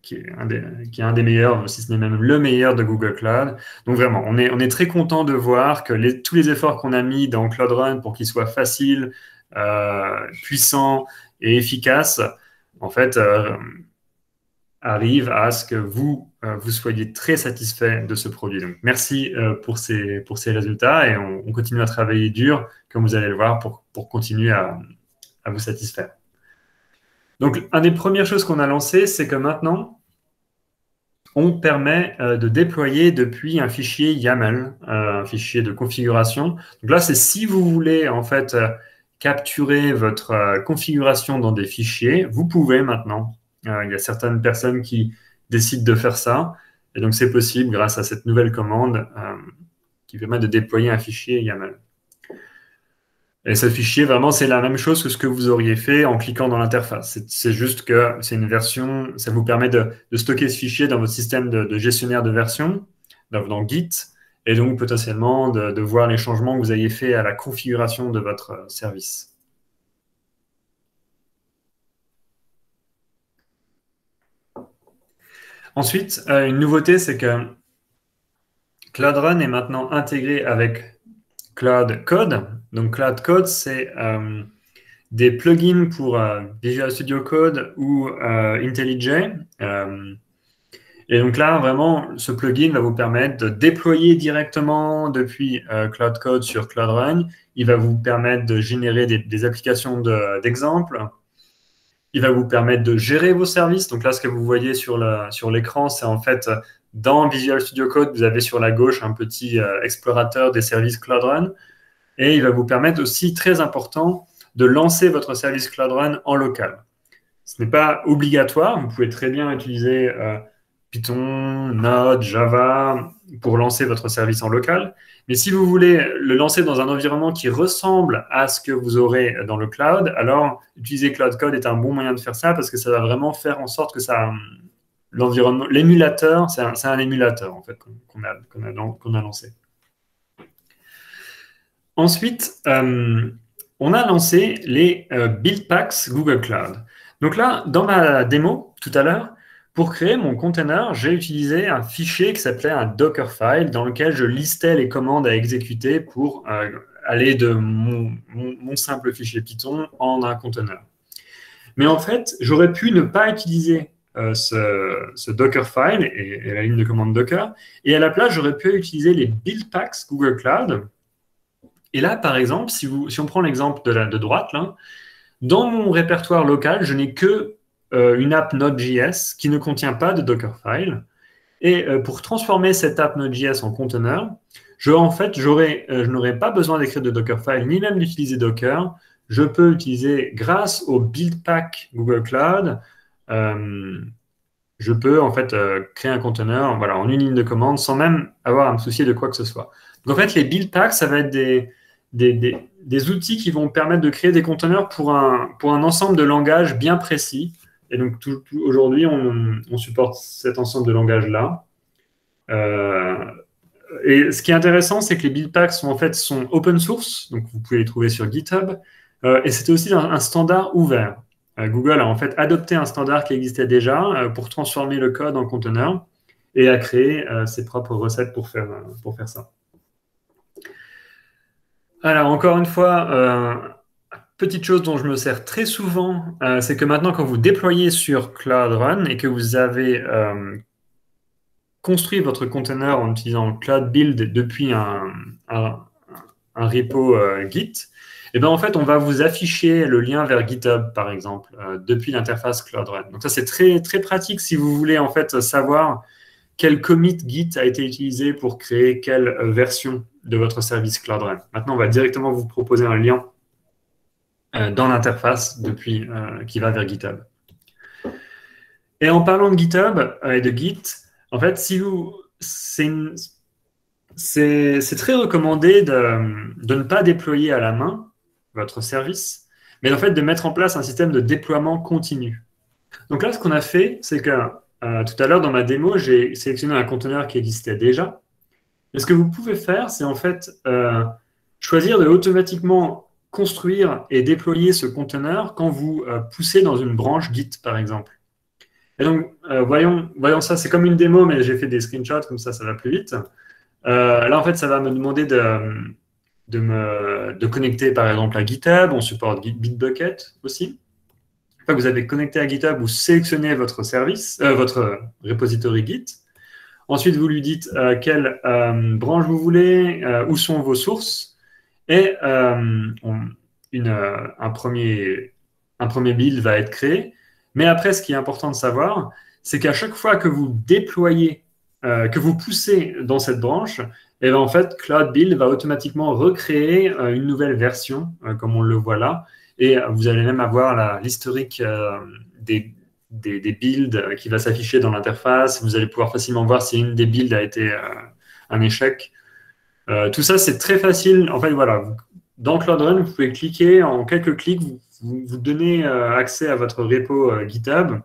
qui est, un des, qui est un des meilleurs, si ce n'est même le meilleur de Google Cloud. Donc vraiment, on est, on est très content de voir que tous les efforts qu'on a mis dans Cloud Run pour qu'il soit facile, euh, puissant et efficace, en fait, euh, arrivent à ce que vous, euh, vous soyez très satisfait de ce produit. Donc merci pour, ces, pour ces résultats et on, on, continue à travailler dur, comme vous allez le voir, pour, pour continuer à, à vous satisfaire. Donc, une des premières choses qu'on a lancées, c'est que maintenant, on permet euh, de déployer depuis un fichier YAML, euh, un fichier de configuration. Donc là, c'est si vous voulez en fait euh, capturer votre configuration dans des fichiers, vous pouvez maintenant. Il y a certaines personnes qui décident de faire ça, et donc c'est possible grâce à cette nouvelle commande qui permet de déployer un fichier YAML. Et ce fichier, vraiment, c'est la même chose que ce que vous auriez fait en cliquant dans l'interface. C'est juste que c'est une version, ça vous permet de, stocker ce fichier dans votre système de, gestionnaire de version, dans, Git, et donc potentiellement de, voir les changements que vous ayez fait à la configuration de votre service. Ensuite, euh, une nouveauté, c'est que Cloud Run est maintenant intégré avec Cloud Code. Donc Cloud Code, c'est euh, des plugins pour euh, Visual Studio Code ou IntelliJ. et donc là, vraiment, ce plugin va vous permettre de déployer directement depuis Cloud Code sur Cloud Run. Il va vous permettre de générer des, applications d'exemples. Il va vous permettre de gérer vos services. Donc là, ce que vous voyez sur l'écran, c'est en fait dans Visual Studio Code, vous avez sur la gauche un petit euh, explorateur des services Cloud Run. Et il va vous permettre aussi, très important, de lancer votre service Cloud Run en local. Ce n'est pas obligatoire. Vous pouvez très bien utiliser euh, Python, Node, Java pour lancer votre service en local. Mais si vous voulez le lancer dans un environnement qui ressemble à ce que vous aurez dans le cloud, alors utiliser Cloud Code est un bon moyen de faire ça parce que ça va vraiment faire en sorte que ça, l'environnement, l'émulateur, c'est un, émulateur en fait qu'on a, lancé. Ensuite, euh, on a lancé les euh, build packs Google Cloud. Donc là, dans ma démo tout à l'heure, pour créer mon container, j'ai utilisé un fichier qui s'appelait un Dockerfile dans lequel je listais les commandes à exécuter pour euh, aller de mon, simple fichier Python en un container. Mais en fait, j'aurais pu ne pas utiliser euh, ce, Dockerfile et, et, la ligne de commande Docker. Et à la place, j'aurais pu utiliser les build packs Google Cloud. Et là, par exemple, si, on prend l'exemple de, la, droite, dans mon répertoire local, je n'ai que une app Node.js qui ne contient pas de Dockerfile. Et euh, pour transformer cette app Node.js en conteneur, je, en fait, je n'aurai pas besoin d'écrire de Dockerfile, ni même d'utiliser Docker. Je peux utiliser, grâce au build pack Google Cloud, euh, je peux en fait euh, créer un conteneur voilà, en une ligne de commande sans même avoir à me soucier de quoi que ce soit. Donc en fait, les build packs, ça va être des, des, outils qui vont permettre de créer des conteneurs pour un, pour un ensemble de langages bien précis. Et donc aujourd'hui, on, supporte cet ensemble de langages-là. Euh, et ce qui est intéressant, c'est que les build packs sont en fait sont open source, donc vous pouvez les trouver sur GitHub. et c'était aussi un, standard ouvert. Euh, Google a en fait adopté un standard qui existait déjà euh, pour transformer le code en conteneur et a créé euh, ses propres recettes pour faire, pour faire ça. Alors, encore une fois, petite chose dont je me sers très souvent, c'est que maintenant, quand vous déployez sur Cloud Run et que vous avez construit votre conteneur en utilisant Cloud Build depuis un, un repo Git, et eh bien en fait, on va vous afficher le lien vers GitHub, par exemple, euh, depuis l'interface Cloud Run. Donc ça, c'est très, très pratique si vous voulez en fait savoir quel commit Git a été utilisé pour créer quelle euh, version de votre service Cloud Run. Maintenant, on va directement vous proposer un lien euh, dans l'interface depuis qui va vers GitHub. Et en parlant de GitHub et de Git, en fait, si vous, c'est très recommandé de, de, ne pas déployer à la main votre service, mais en fait de mettre en place un système de déploiement continu. Donc là, ce qu'on a fait, c'est que euh, tout à l'heure dans ma démo, j'ai sélectionné un conteneur qui existait déjà, Et ce que vous pouvez faire, c'est en fait choisir de automatiquement construire et déployer ce conteneur quand vous poussez dans une branche Git, par exemple. Et donc, voyons, voyons ça, c'est comme une démo, mais j'ai fait des screenshots, comme ça, ça va plus vite. là, en fait, ça va me demander de, de, me, de connecter par exemple à GitHub, on supporte Bitbucket aussi. Une vous avez connecté à GitHub, vous sélectionnez votre service, euh, votre repository Git. Ensuite, vous lui dites euh, quelle euh, branche vous voulez, où sont vos sources, et une, un, premier, un premier build va être créé. Mais après, ce qui est important de savoir, c'est qu'à chaque fois que vous déployez, que vous poussez dans cette branche, et ben, en fait, Cloud Build va automatiquement recréer euh, une nouvelle version, euh, comme on le voit là. Et vous allez même avoir l'historique euh, des, des, builds qui va s'afficher dans l'interface. Vous allez pouvoir facilement voir si une des builds a été un échec. Tout ça, c'est très facile. En fait, voilà, dans Cloud Run, vous pouvez cliquer, en quelques clics, vous, vous, donnez accès à votre repo GitHub.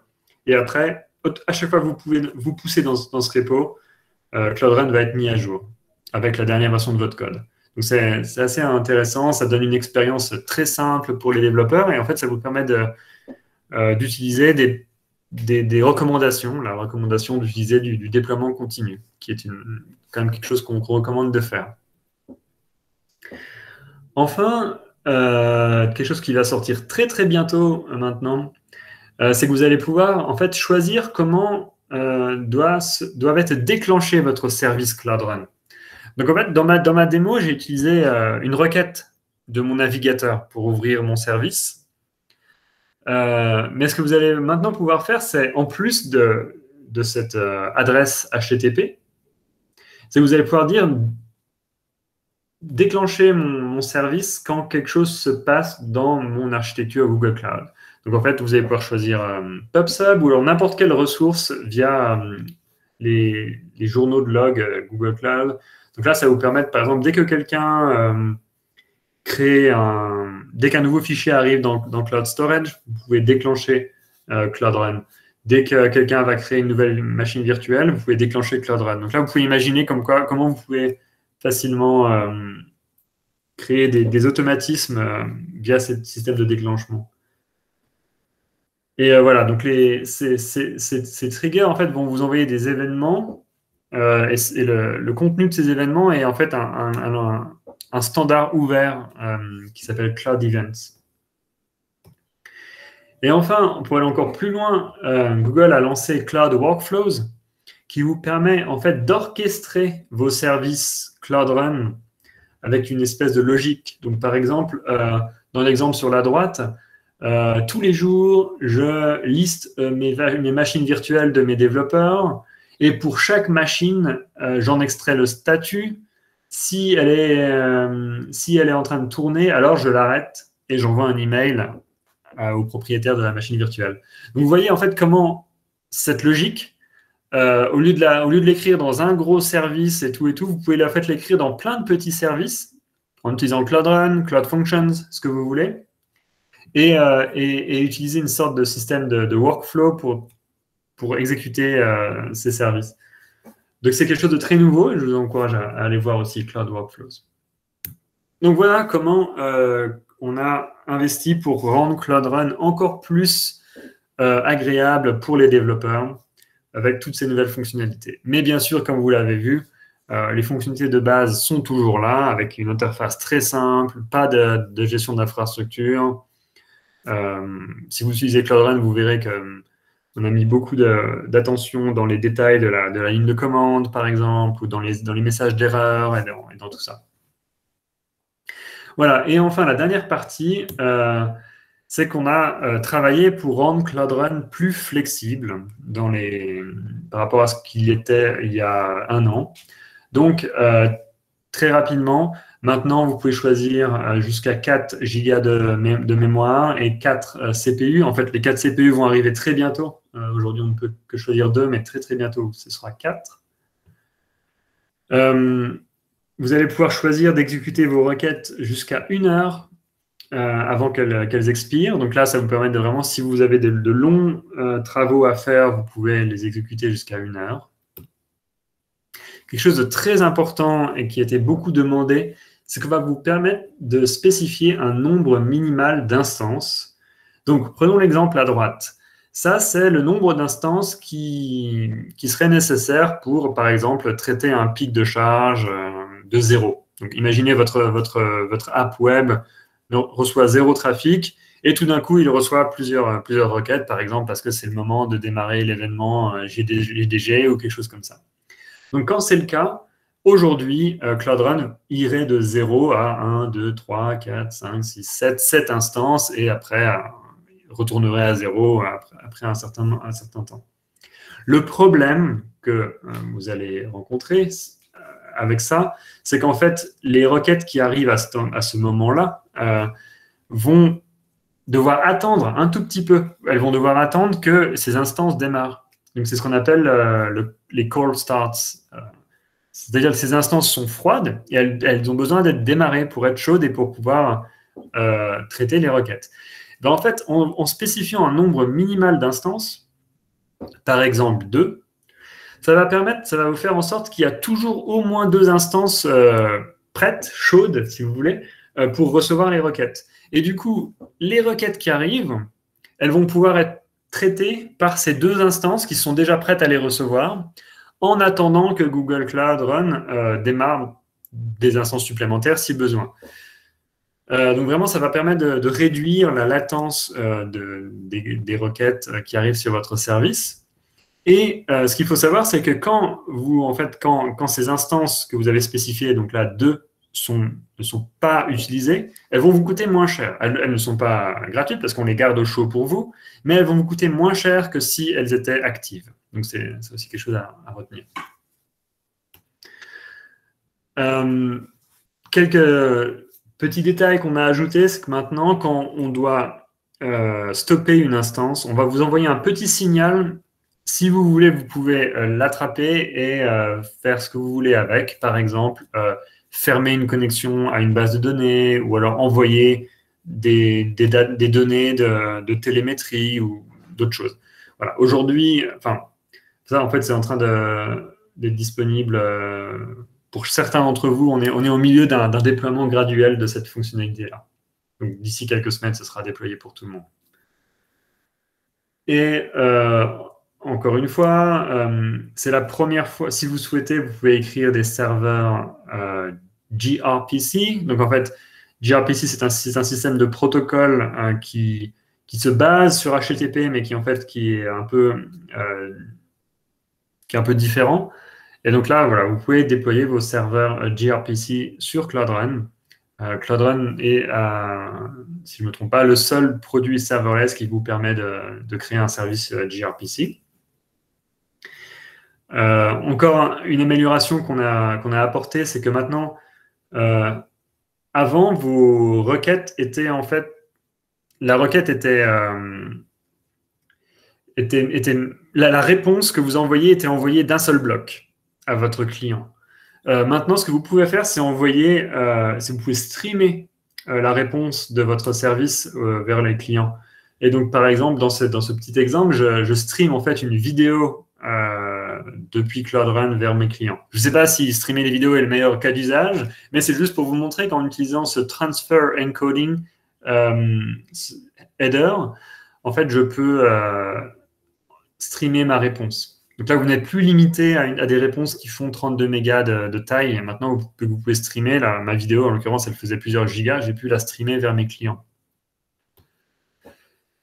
Et après, à chaque fois que vous pouvez vous pousser dans, ce repo, Cloud Run va être mis à jour avec la dernière version de votre code. Donc c'est assez intéressant, ça donne une expérience très simple pour les développeurs et en fait ça vous permet euh, d'utiliser des, des, recommandations, la recommandation d'utiliser du, déploiement continu, qui est une, quand même quelque chose qu'on recommande de faire. Enfin, euh, quelque chose qui va sortir très très bientôt euh, maintenant, c'est que vous allez pouvoir en fait choisir comment doit, doivent être déclenchés votre service Cloud Run. Donc en fait, dans ma, dans ma démo, j'ai utilisé euh, une requête de mon navigateur pour ouvrir mon service. Euh, mais ce que vous allez maintenant pouvoir faire, c'est en plus de, de cette euh, adresse HTTP, c'est que vous allez pouvoir dire déclencher mon, service quand quelque chose se passe dans mon architecture Google Cloud. Donc en fait, vous allez pouvoir choisir PubSub ou n'importe quelle ressource via les, les, journaux de log Google Cloud donc là, ça vous permettre, par exemple, dès que quelqu'un euh, crée un. Dès qu'un nouveau fichier arrive dans, Cloud Storage, vous pouvez déclencher euh, Cloud Run. Dès que quelqu'un va créer une nouvelle machine virtuelle, vous pouvez déclencher Cloud Run. Donc là, vous pouvez imaginer comment vous pouvez facilement euh, créer des, automatismes via ce système de déclenchement. Et voilà, donc les, ces, ces, triggers en fait, vont vous envoyer des événements euh, et, le, contenu de ces événements est en fait un, standard ouvert euh, qui s'appelle Cloud Events. Et enfin, pour aller encore plus loin, euh, Google a lancé Cloud Workflows qui vous permet en fait d'orchestrer vos services Cloud Run avec une espèce de logique. Donc, par exemple, dans l'exemple sur la droite, tous les jours, je liste mes, machines virtuelles de mes développeurs et pour chaque machine, euh, j'en extrais le statut. Si elle, est, euh, si elle est en train de tourner, alors je l'arrête et j'envoie un email euh, au propriétaire de la machine virtuelle. Donc vous voyez en fait comment cette logique, au lieu de l'écrire dans un gros service et tout et tout, vous pouvez en fait l'écrire dans plein de petits services en utilisant Cloud Run, Cloud Functions, ce que vous voulez, et, et, utiliser une sorte de système de, workflow pour exécuter euh, ces services. Donc c'est quelque chose de très nouveau et je vous encourage à, aller voir aussi Cloud Workflows. Donc voilà comment euh, on a investi pour rendre Cloud Run encore plus euh, agréable pour les développeurs avec toutes ces nouvelles fonctionnalités. Mais bien sûr, comme vous l'avez vu, les fonctionnalités de base sont toujours là avec une interface très simple, pas de, gestion d'infrastructure. si vous utilisez Cloud Run, vous verrez que on a mis beaucoup d'attention dans les détails de la, ligne de commande, par exemple, ou dans les messages d'erreur et, dans tout ça. Voilà, et enfin, la dernière partie, euh, c'est qu'on a euh, travaillé pour rendre Cloud Run plus flexible par rapport à ce qu'il était il y a un an. Donc, euh, très rapidement, Maintenant, vous pouvez choisir jusqu'à 4 Go de, mémoire et 4 euh, CPU. En fait, les 4 CPU vont arriver très bientôt. Aujourd'hui, on ne peut que choisir 2, mais très très bientôt, ce sera 4. Vous allez pouvoir choisir d'exécuter vos requêtes jusqu'à 1 heure avant qu'elles expirent. Donc là, ça vous permet de vraiment, si vous avez de, longs quelque chose de très important et qui était beaucoup demandé, c'est qu'on va vous permettre de spécifier un nombre minimal d'instances. Donc, prenons l'exemple à droite. Ça, c'est le nombre d'instances qui, qui serait nécessaire pour, par exemple, traiter un pic de charge euh, de zéro. Donc, imaginez votre, app web reçoit zéro trafic et tout d'un coup, il reçoit plusieurs, requêtes, par exemple, parce que c'est le moment de démarrer l'événement GDG ou quelque chose comme ça. Donc, quand c'est le cas, aujourd'hui, euh, Cloud Run irait de 0 à 1, 2, 3, 4, 5, 6, 7, 7 instances et après euh, retournerait à 0 après, un, certain, temps. Le problème que euh, vous allez rencontrer avec ça, c'est qu'en fait, les requêtes qui arrivent à ce, moment-là vont devoir attendre un tout petit peu. Elles vont devoir attendre que ces instances démarrent. Donc, c'est ce qu'on appelle euh, les cold starts. Euh, c'est-à-dire que ces instances sont froides et elles, ont besoin d'être démarrées pour être chaudes et pour pouvoir euh, traiter les requêtes. Ben, en fait, en, spécifiant un nombre minimal d'instances, par exemple 2, ça va permettre, ça vous faire en sorte qu'il y a toujours au moins deux instances prêtes, chaudes, si vous voulez, pour recevoir les requêtes. Et du coup, les requêtes qui arrivent, elles vont pouvoir être traitées par ces deux instances qui sont déjà prêtes à les recevoir, en attendant que Google Cloud Run euh, démarre des instances supplémentaires si besoin. Euh, donc vraiment, ça va permettre de, réduire la latence euh, des, requêtes qui arrivent sur votre service. Et ce qu'il faut savoir, c'est que quand vous, en fait, quand, quand, ces instances que vous avez spécifiées, donc là deux ne sont pas utilisées, elles vont vous coûter moins cher. Elles, ne sont pas gratuites parce qu'on les garde au chaud pour vous, mais elles vont vous coûter moins cher que si elles étaient actives. Donc c'est aussi quelque chose à, retenir. Euh, quelques petits détails qu'on a ajoutés, c'est que maintenant, quand on doit euh, stopper une instance, on va vous envoyer un petit signal. Si vous voulez, vous pouvez euh, l'attraper et faire ce que vous voulez avec. Par exemple, fermer une connexion à une base de données ou alors envoyer des, données de, télémétrie ou d'autres choses. Voilà. Aujourd'hui, enfin, ça en fait, c'est en train d'être disponible euh, pour certains d'entre vous. On est, on est au milieu d'un déploiement graduel de cette fonctionnalité-là. D'ici quelques semaines, ce sera déployé pour tout le monde. Et euh, encore une fois, euh, c'est la première fois, si vous souhaitez, vous pouvez écrire des serveurs gRPC. Donc en fait, gRPC, c'est un, un, système de protocole euh, qui, qui se base sur HTTP, mais qui en fait qui est un peu, euh, qui est un peu différent. Et donc là, voilà, vous pouvez déployer vos serveurs euh, gRPC sur Cloud Run. Cloud Run est, si je ne me trompe pas, le seul produit serverless qui vous permet de, de créer un service gRPC. Encore une amélioration qu'on a, a apportée, c'est que maintenant, euh, avant, vos requêtes étaient en fait. La requête était. Euh, était, était la, réponse que vous envoyez était envoyée d'un seul bloc à votre client. Euh, maintenant, ce que vous pouvez faire, c'est envoyer, si vous pouvez streamer la réponse de votre service vers les clients. Et donc, par exemple, dans ce, dans ce petit exemple, je, je stream en fait une vidéo depuis Cloud Run vers mes clients. Je ne sais pas si streamer les vidéos est le meilleur cas d'usage, mais c'est juste pour vous montrer qu'en utilisant ce transfer encoding euh, header, en fait, je peux euh, streamer ma réponse. Donc là, vous n'êtes plus limité à, des réponses qui font 32 mégas de, taille. Maintenant, vous, vous pouvez streamer. ma vidéo, en l'occurrence, elle faisait plusieurs gigas. J'ai pu la streamer vers mes clients.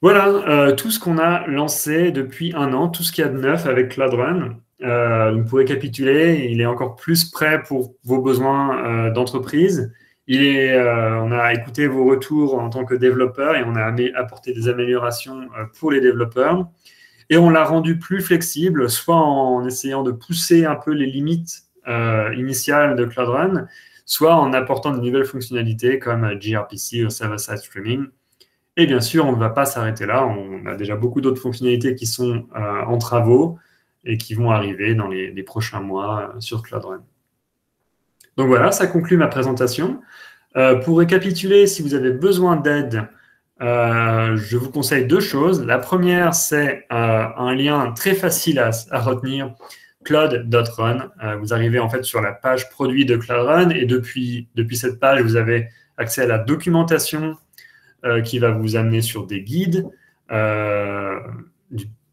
Voilà euh, tout ce qu'on a lancé depuis un an, tout ce qu'il y a de neuf avec Cloud Run. Euh, pour récapituler, il est encore plus prêt pour vos besoins euh, d'entreprise. Euh, on a écouté vos retours en tant que développeur et on a apporté des améliorations pour les développeurs. Et on l'a rendu plus flexible, soit en essayant de pousser un peu les limites initiales de Cloud Run, soit en apportant de nouvelles fonctionnalités comme gRPC ou Server-Side Streaming et bien sûr, on ne va pas s'arrêter là. On a déjà beaucoup d'autres fonctionnalités qui sont euh, en travaux et qui vont arriver dans les, prochains mois euh, sur Cloud Run. Donc voilà, ça conclut ma présentation. Euh, pour récapituler, si vous avez besoin d'aide, je vous conseille deux choses. La première, c'est un lien très facile à, retenir cloud.run. vous arrivez en fait sur la page produit de Cloud Run et depuis, depuis cette page, vous avez accès à la documentation qui va vous amener sur des guides,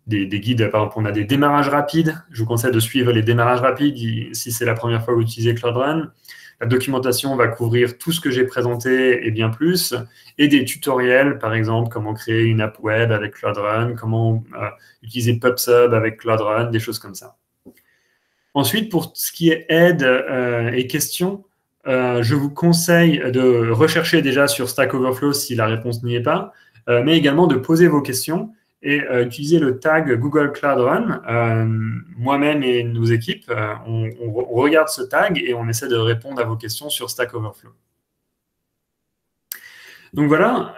des, des, guides, par exemple, on a des démarrages rapides. Je vous conseille de suivre les démarrages rapides si c'est la première fois que vous utilisez Cloud Run. La documentation va couvrir tout ce que j'ai présenté et bien plus, et des tutoriels, par exemple, comment créer une app web avec Cloud Run, comment euh, utiliser PubSub avec Cloud Run, des choses comme ça. Ensuite, pour ce qui est aide euh, et questions, euh, je vous conseille de rechercher déjà sur Stack Overflow si la réponse n'y est pas, mais également de poser vos questions et euh, utiliser le tag Google Cloud Run. Euh, moi-même et nos équipes, euh, on, regarde ce tag et on essaie de répondre à vos questions sur Stack Overflow. Donc voilà,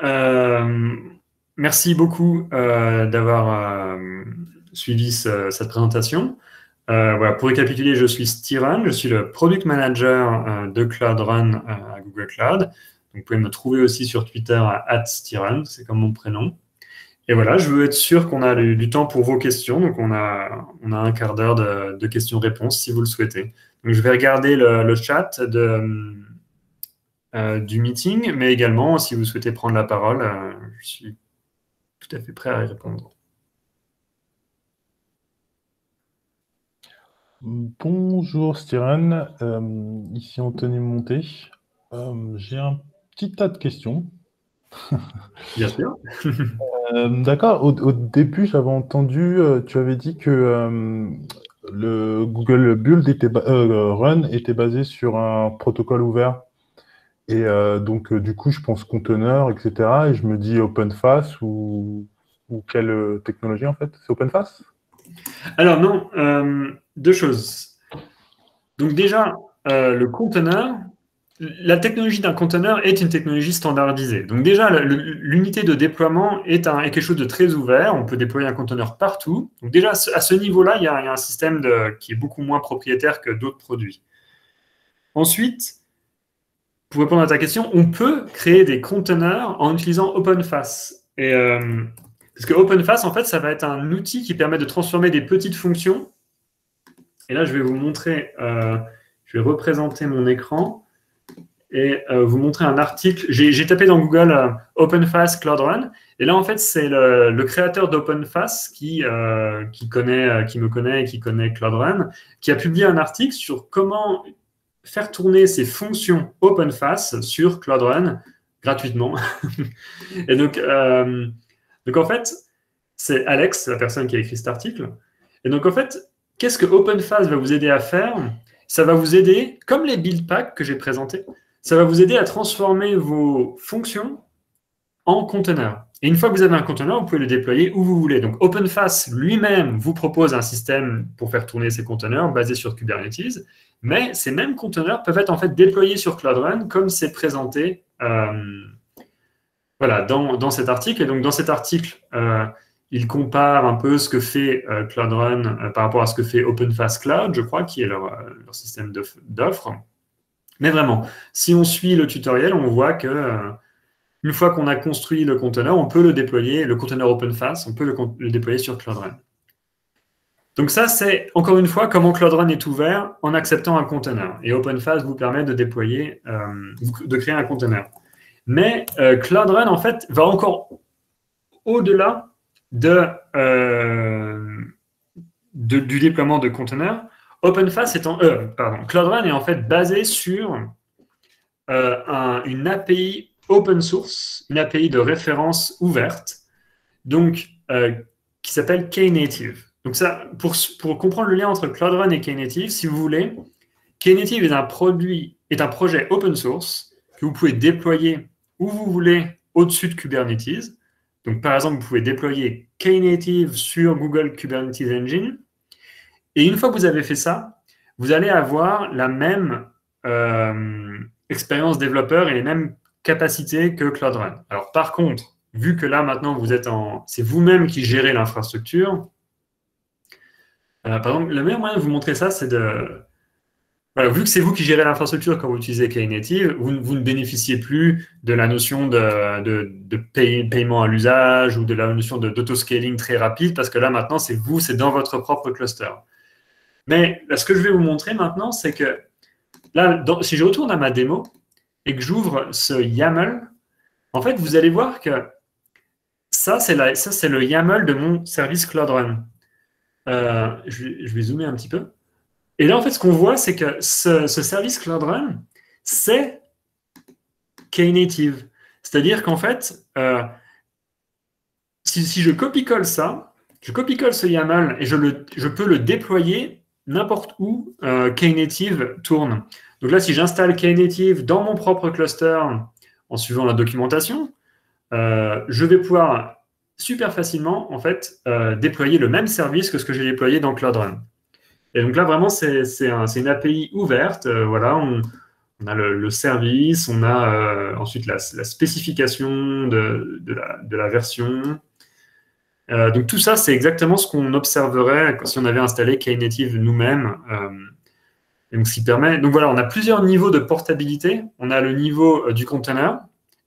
merci beaucoup d'avoir suivi cette présentation. voilà, pour récapituler, je suis Styron, je suis le Product Manager de Cloud Run à Google Cloud. Donc, vous pouvez me trouver aussi sur Twitter à c'est comme mon prénom. Et voilà, je veux être sûr qu'on a du, temps pour vos questions. Donc, on a, on a un quart d'heure de, questions-réponses si vous le souhaitez. Donc, je vais regarder le, chat euh, du meeting, mais également, si vous souhaitez prendre la parole, euh, je suis tout à fait prêt à y répondre. Bonjour Styren, euh, ici Anthony Monté. J'ai un petit tas de questions. [LAUGHS] Bien sûr. Euh, d'accord. Au, début, j'avais entendu, euh, tu avais dit que euh, le Google Build était Run était basé sur un protocole ouvert. Et donc, du coup, je pense conteneur, etc. Et je me dis OpenFace ou, ou quelle technologie en fait? C'est OpenFace? Alors non, deux choses. Donc déjà, le conteneur, la technologie d'un conteneur est une technologie standardisée. Donc déjà, l'unité de déploiement est, quelque chose de très ouvert. On peut déployer un conteneur partout. Donc déjà, à ce niveau-là, il, y a un système qui est beaucoup moins propriétaire que d'autres produits. Ensuite, pour répondre à ta question, on peut créer des conteneurs en utilisant OpenFace. Euh, parce que OpenFace, en fait, ça va être un outil qui permet de transformer des petites fonctions. Et là, je vais vous montrer, euh, je vais représenter mon écran et euh, vous montrer un article. J'ai tapé dans Google euh, OpenFace Cloud Run. Et là, en fait, c'est le, créateur d'OpenFace qui, euh, qui, connaît, qui me connaît et qui connaît Cloud Run, qui a publié un article sur comment faire tourner ces fonctions OpenFace sur Cloud Run gratuitement. [LAUGHS] et donc, donc, en fait, c'est Alex, la personne qui a écrit cet article. Et donc, en fait, qu'est-ce que OpenFace va vous aider à faire? Ça va vous aider, comme les build packs que j'ai présentés, ça va vous aider à transformer vos fonctions en conteneurs. Et une fois que vous avez un conteneur, vous pouvez le déployer où vous voulez. Donc OpenFace lui-même vous propose un système pour faire tourner ces conteneurs basé sur Kubernetes, mais ces mêmes conteneurs peuvent être en fait déployés sur Cloud Run comme c'est présenté euh, voilà, dans, cet article. Et donc dans cet article, euh, il compare un peu ce que fait euh, Cloud Run par rapport à ce que fait OpenFace Cloud, je crois, qui est leur, leur système d'offres. Mais vraiment, si on suit le tutoriel, on voit que euh, une fois qu'on a construit le conteneur, on peut le déployer, le conteneur OpenFace, on peut le, déployer sur Cloud Run. Donc ça, c'est encore une fois comment Cloud Run est ouvert en acceptant un conteneur. Et OpenFace vous permet de déployer, euh, de créer un conteneur. Mais euh, Cloud Run, en fait, va encore au-delà de, du déploiement de conteneurs OpenFace est euh, pardon, Cloud Run est en fait basé sur euh, une API open source, une API de référence ouverte, donc euh, qui s'appelle Knative. Donc ça, pour, pour, comprendre le lien entre Cloud Run et Knative, si vous voulez, Knative est un produit, est un projet open source que vous pouvez déployer où vous voulez au-dessus de Kubernetes. Donc par exemple, vous pouvez déployer Knative sur Google Kubernetes Engine et une fois que vous avez fait ça, vous allez avoir la même euh, expérience développeur et les mêmes capacités que Cloud Run. Alors par contre, vu que là maintenant vous êtes en, c'est vous-même qui gérez l'infrastructure. Euh, par exemple, le meilleur moyen de vous montrer ça, c'est de, vu que c'est vous qui gérez l'infrastructure quand vous utilisez Knative, vous, ne bénéficiez plus de la notion de, de, paiement à l'usage ou de la notion d'autoscaling très rapide, parce que là maintenant, c'est vous, c'est dans votre propre cluster. Mais ce que je vais vous montrer maintenant, c'est que là, si je retourne à ma démo et que j'ouvre ce YAML, en fait, vous allez voir que ça, c'est le YAML de mon service Cloud Run. Euh, je, vais zoomer un petit peu. Et là, en fait, ce qu'on voit, c'est que ce, service Cloud Run, c'est Knative. C'est-à-dire qu'en fait, euh, si, je copie-colle ça, je copie-colle ce YAML et je, le, je, peux le déployer n'importe où euh, Knative tourne. Donc là, si j'installe Knative dans mon propre cluster en suivant la documentation, euh, je vais pouvoir super facilement en fait euh, déployer le même service que ce que j'ai déployé dans Cloud Run. Et donc là, vraiment, c'est une API ouverte. Voilà, on, a le, service, on a ensuite la, spécification de, la, version. Donc tout ça, c'est exactement ce qu'on observerait si on avait installé Knative nous-mêmes. donc, ce qui permet. Donc voilà, on a plusieurs niveaux de portabilité. On a le niveau du container,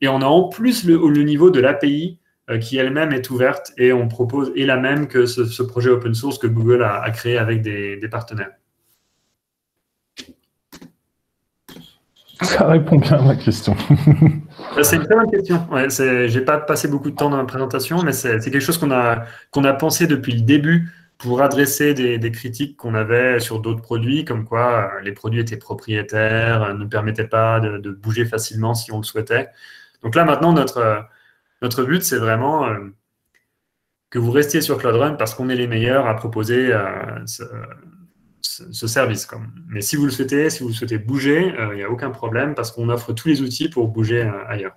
et on a en plus le, niveau de l'API euh, qui elle-même est ouverte et on propose est la même que ce, projet open source que Google a, créé avec des, partenaires. Ça répond bien à ma question. [LAUGHS] Euh, c'est une très bonne question. Je n'ai pas passé beaucoup de temps dans la présentation, mais c'est quelque chose qu'on a, qu'on a pensé depuis le début pour adresser des, critiques qu'on avait sur d'autres produits, comme quoi euh, les produits étaient propriétaires, ne permettaient pas de bouger facilement si on le souhaitait. Donc là, maintenant, notre, euh, notre but, c'est vraiment euh, que vous restiez sur Cloud Run parce qu'on est les meilleurs à proposer euh, service. Mais si vous le souhaitez, si vous souhaitez bouger, il n'y a aucun problème parce qu'on offre tous les outils pour bouger ailleurs.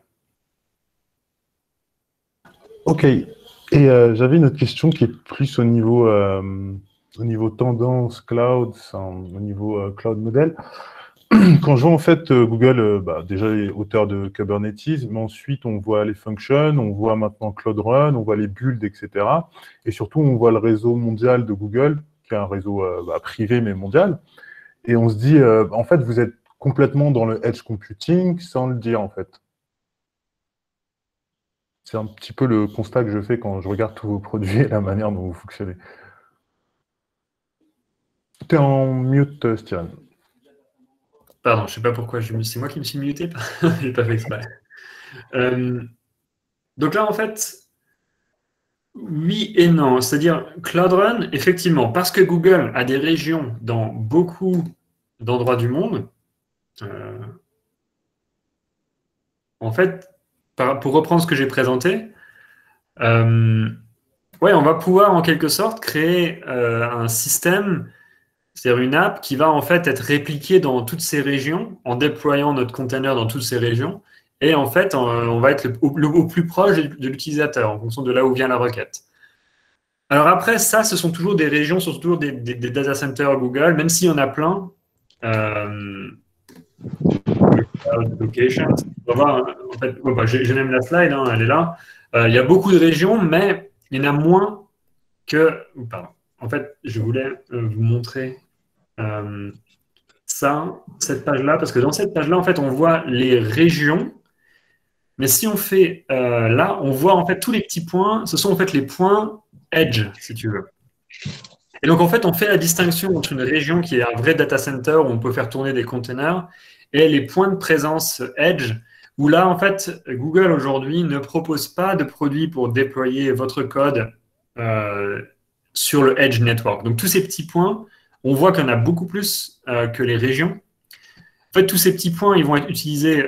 Ok. Et j'avais une autre question qui est plus au niveau, au niveau tendance cloud, au niveau cloud model. [CLEARS THROAT] quand je vois en fait euh, Google, euh, bah, déjà les auteurs de Kubernetes, mais ensuite on voit les functions, on voit maintenant Cloud Run, on voit les builds, etc. Et surtout, on voit le réseau mondial de Google, qui est un réseau euh, bah, privé mais mondial. Et on se dit, en fait, vous êtes complètement dans le edge computing sans le dire, en fait. C'est un petit peu le constat que je fais quand je regarde tous vos produits et la manière dont vous fonctionnez. Tu es en mute, Styren. Pardon, je ne sais pas pourquoi. C'est moi qui me suis muté. [LAUGHS] Je n'ai pas fait exprès. Euh, donc là, en fait, oui et non. C'est-à-dire, Cloud Run, effectivement, parce que Google a des régions dans beaucoup d'endroits du monde, euh, en fait, pour reprendre ce que j'ai présenté, euh, on va pouvoir en quelque sorte créer un système c'est-à-dire une app qui va en fait être répliquée dans toutes ces régions en déployant notre container dans toutes ces régions. Et en fait, on va être au, plus proche de l'utilisateur en fonction de là où vient la requête. Alors après, ça, ce sont toujours des régions, ce sont toujours des, data centers Google, même s'il y en a plein. Euh, on voir, en fait, bah, la slide, hein, elle est là. Euh, il y a beaucoup de régions, mais il y en a moins que. En fait, je voulais euh, vous montrer euh, ça, cette page-là, parce que dans cette page-là, en fait, on voit les régions. Mais si on fait euh, là, on voit en fait tous les petits points. Ce sont en fait les points edge, si tu veux. Et donc, en fait, on fait la distinction entre une région qui est un vrai data center où on peut faire tourner des containers et les points de présence edge, où là, en fait, Google aujourd'hui ne propose pas de produits pour déployer votre code euh, sur le edge network. Donc, tous ces petits points, on voit en a beaucoup plus euh, que les régions. En fait, tous ces petits points, ils vont être utilisés.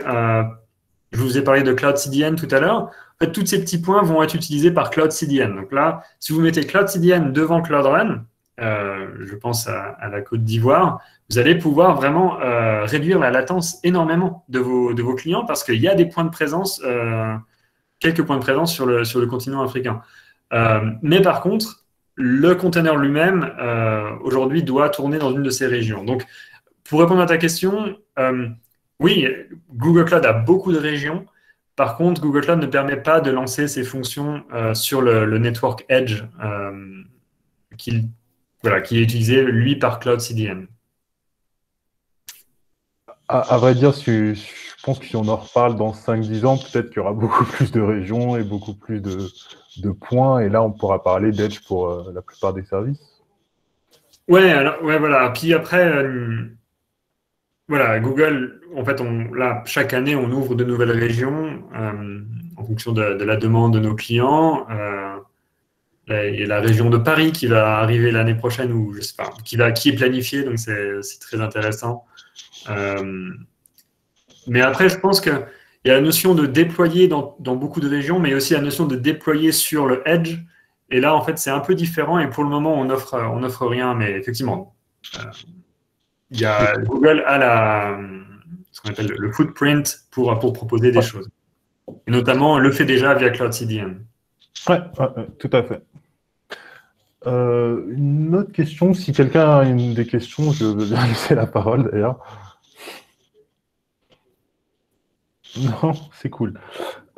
Euh, je vous ai parlé de Cloud CDN tout à l'heure. En tous ces petits points vont être utilisés par Cloud CDN. Donc là, si vous mettez Cloud CDN devant Cloud Run, euh, je pense à, la Côte d'Ivoire, vous allez pouvoir vraiment réduire la latence énormément de vos, clients parce qu'il y a des points de présence, quelques points de présence sur le, sur le continent africain. mais par contre, le container lui-même, euh, aujourd'hui, doit tourner dans une de ces régions. Donc, pour répondre à ta question, euh, oui, Google Cloud a beaucoup de régions. Par contre, Google Cloud ne permet pas de lancer ses fonctions euh, sur le, network Edge qui, voilà, qui est utilisé, lui, par Cloud CDN. À, vrai dire, je pense que si on en reparle dans 5-10 ans, peut-être qu'il y aura beaucoup [LAUGHS] plus de régions et beaucoup plus de, de points, et là, on pourra parler d'Edge pour euh, la plupart des services. Ouais, alors, ouais, voilà. Puis après, voilà, Google, en fait, on, là, chaque année, on ouvre de nouvelles régions en fonction de, la demande de nos clients. il y a la région de Paris qui va arriver l'année prochaine, ou je sais pas, qui, va, qui est planifiée, donc c'est très intéressant. mais après, je pense que il y a la notion de déployer dans, beaucoup de régions, mais aussi la notion de déployer sur le edge. Et là, en fait, c'est un peu différent. Et pour le moment, on offre, on offre rien. Mais effectivement, euh, il y a, Google a la, ce qu'on appelle le footprint pour, pour proposer des choses. Et notamment, le fait déjà via Cloud CDN. Oui, tout à fait. Euh, une autre question, si quelqu'un a une des questions, je veux bien [LAUGHS] laisser la parole d'ailleurs. Non, c'est cool.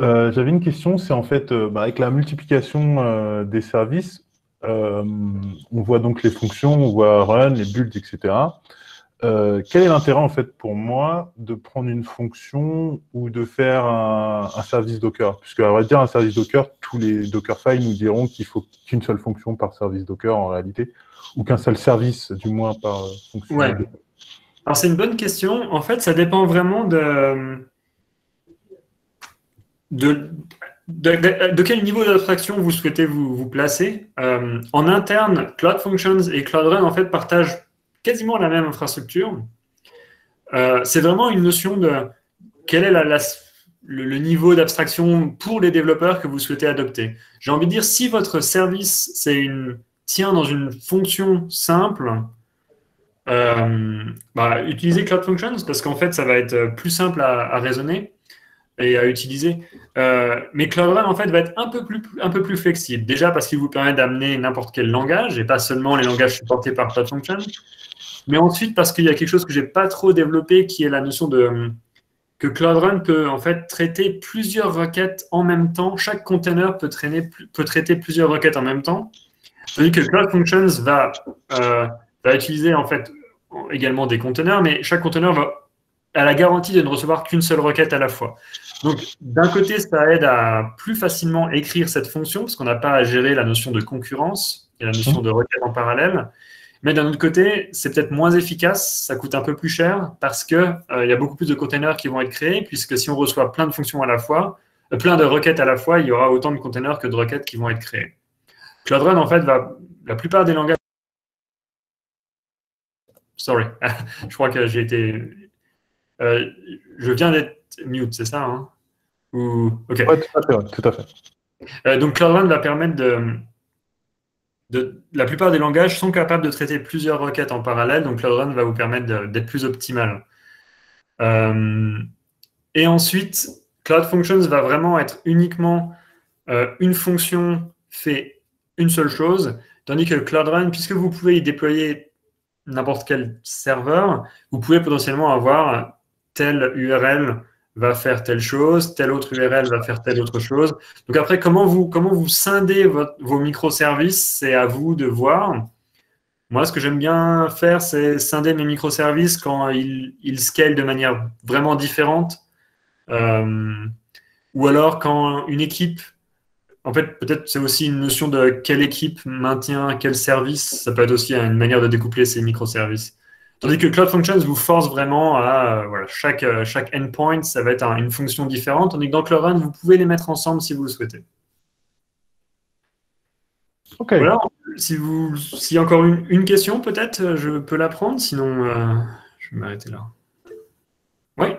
Euh, j'avais une question, c'est en fait, euh, bah, avec la multiplication euh, des services, on voit donc les fonctions, on voit run, les builds, etc. quel est l'intérêt en fait pour moi de prendre une fonction ou de faire un, service Docker? Puisque à vrai dire, un service Docker, tous les Dockerfiles nous diront qu'il faut qu'une seule fonction par service Docker en réalité, ou qu'un seul service du moins par fonction. Ouais. Alors c'est une bonne question. En fait, ça dépend vraiment de de, quel niveau d'abstraction vous souhaitez vous, vous placer euh, En interne, Cloud Functions et Cloud Run en fait partagent quasiment la même infrastructure. Euh, c'est vraiment une notion de quel est le, niveau d'abstraction pour les développeurs que vous souhaitez adopter. J'ai envie de dire, si votre service c'est une, tient dans une fonction simple, euh, bah, utilisez Cloud Functions parce qu'en fait, ça va être plus simple à, raisonner et à utiliser. Euh, mais Cloud Run, en fait, va être un peu plus, un peu plus flexible. Déjà parce qu'il vous permet d'amener n'importe quel langage et pas seulement les langages supportés par Cloud Function. Mais ensuite, parce qu'il y a quelque chose que j'ai pas trop développé, qui est la notion de que Cloud Run peut en fait traiter plusieurs requêtes en même temps. Chaque container peut, traîner, peut traiter plusieurs requêtes en même temps. Tandis que Cloud Functions va, euh, va utiliser en fait également des conteneurs, mais chaque conteneur va à la garantie de ne recevoir qu'une seule requête à la fois. Donc, d'un côté, ça aide à plus facilement écrire cette fonction, parce qu'on n'a pas à gérer la notion de concurrence et la notion de requête en parallèle. Mais d'un autre côté, c'est peut-être moins efficace, ça coûte un peu plus cher, parce qu'il euh, y a beaucoup plus de containers qui vont être créés, puisque si on reçoit plein de fonctions à la fois, euh, plein de requêtes à la fois, il y aura autant de containers que de requêtes qui vont être créées. Cloud Run, en fait, va, la plupart des langages. Sorry, [LAUGHS] je crois que j'ai été euh, je viens d'être mute, c'est ça hein? Ou... tout à fait. Tout à fait. Euh, donc Cloud Run va permettre de, La plupart des langages sont capables de traiter plusieurs requêtes en parallèle, donc Cloud Run va vous permettre d'être plus optimal. Euh, et ensuite, Cloud Functions va vraiment être uniquement une fonction fait une seule chose, tandis que Cloud Run, puisque vous pouvez y déployer n'importe quel serveur, vous pouvez potentiellement avoir telle URL va faire telle chose, telle autre URL va faire telle autre chose. Donc après, comment vous, comment vous scindez vos microservices, c'est à vous de voir. Moi, ce que j'aime bien faire, c'est scinder mes microservices quand ils, ils scalent de manière vraiment différente. Euh, ou alors quand une équipe, en fait, peut-être c'est aussi une notion de quelle équipe maintient quel service. Ça peut être aussi une manière de découpler ces microservices. Tandis que Cloud Functions vous force vraiment à, euh, voilà, chaque, euh, chaque endpoint, ça va être une fonction différente, tandis que dans Cloud Run, vous pouvez les mettre ensemble si vous le souhaitez. Ok. Voilà, si vous, s'il y a encore une, question, peut-être, je peux la prendre, sinon euh, je vais m'arrêter là. Oui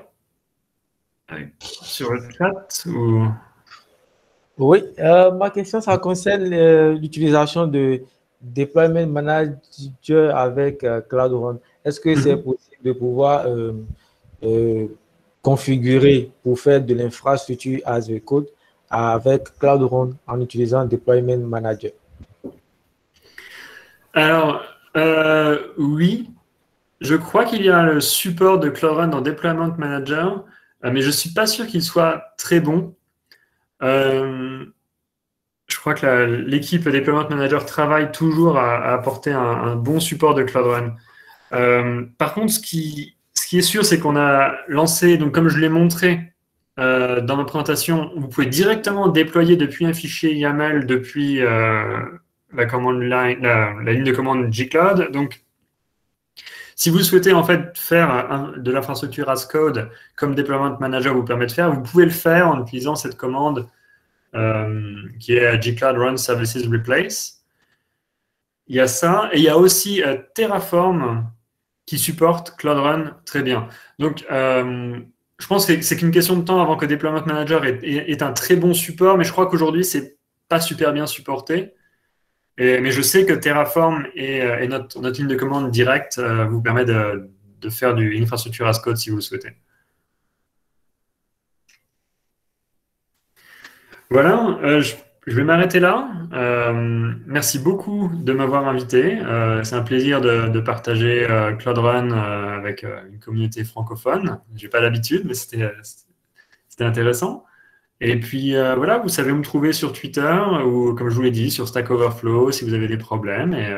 Sur le chat ou... Oui, ma question, ça concerne l'utilisation de Deployment Manager avec Cloud Run. Est-ce que c'est mhm. possible de pouvoir euh, euh, configurer pour faire de l'infrastructure as a code avec Cloud Run en utilisant Deployment Manager? Alors, euh, oui, je crois qu'il y a le support de Cloud Run dans Deployment Manager, mais je ne suis pas sûr qu'il soit très bon. je crois que l'équipe Deployment Manager travaille toujours à, apporter un, un, bon support de Cloud Run. Euh, par contre, ce qui, est sûr, c'est qu'on a lancé, donc comme je l'ai montré euh, dans ma présentation, vous pouvez directement déployer depuis un fichier YAML, depuis, euh, la, commande la, ligne de commande Gcloud. Donc, si vous souhaitez en fait faire de l'infrastructure as code comme Deployment Manager vous permet de faire, vous pouvez le faire en utilisant cette commande qui est Gcloud Run Services Replace. Il y a ça, et il y a aussi Terraform qui supporte Cloud Run très bien. Donc, euh, je pense que c'est qu'une question de temps avant que Deployment Manager ait, un très bon support, mais je crois qu'aujourd'hui, c'est pas super bien supporté. mais je sais que Terraform et, notre, notre, ligne de commande directe vous permet de, faire du infrastructure as code si vous le souhaitez. Voilà, euh, vais m'arrêter là. Euh, merci beaucoup de m'avoir invité. Euh, c'est un plaisir de, partager Cloud Run avec une communauté francophone. Je n'ai pas l'habitude, mais c'était intéressant. Et puis voilà, vous savez me trouver sur Twitter ou, comme je vous l'ai dit, sur Stack Overflow si vous avez des problèmes. Et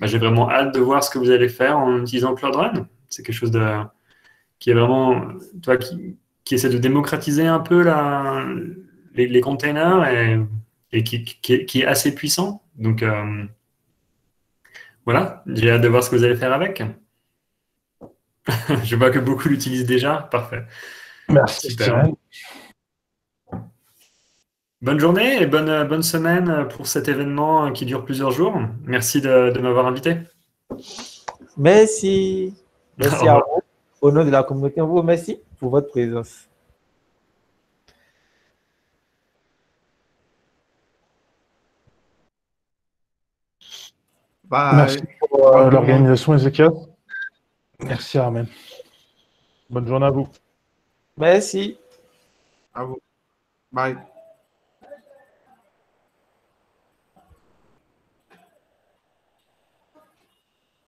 bah, j'ai vraiment hâte de voir ce que vous allez faire en utilisant Cloud Run. C'est quelque chose de, qui est vraiment, toi, qui, qui essaie de démocratiser un peu la les, containers et, qui, est assez puissant. Donc euh, voilà, j'ai hâte de voir ce que vous allez faire avec. [LAUGHS] Je vois que beaucoup l'utilisent déjà. Parfait. Merci. Bonne journée et bonne, bonne semaine pour cet événement qui dure plusieurs jours. Merci de, m'avoir invité. Merci. Merci à vous. Au nom de la communauté, on vous remercie pour votre présence. Merci pour euh, l'organisation, Ezekiel. Merci, Armen. Bonne journée à vous. Merci. À vous. Bye.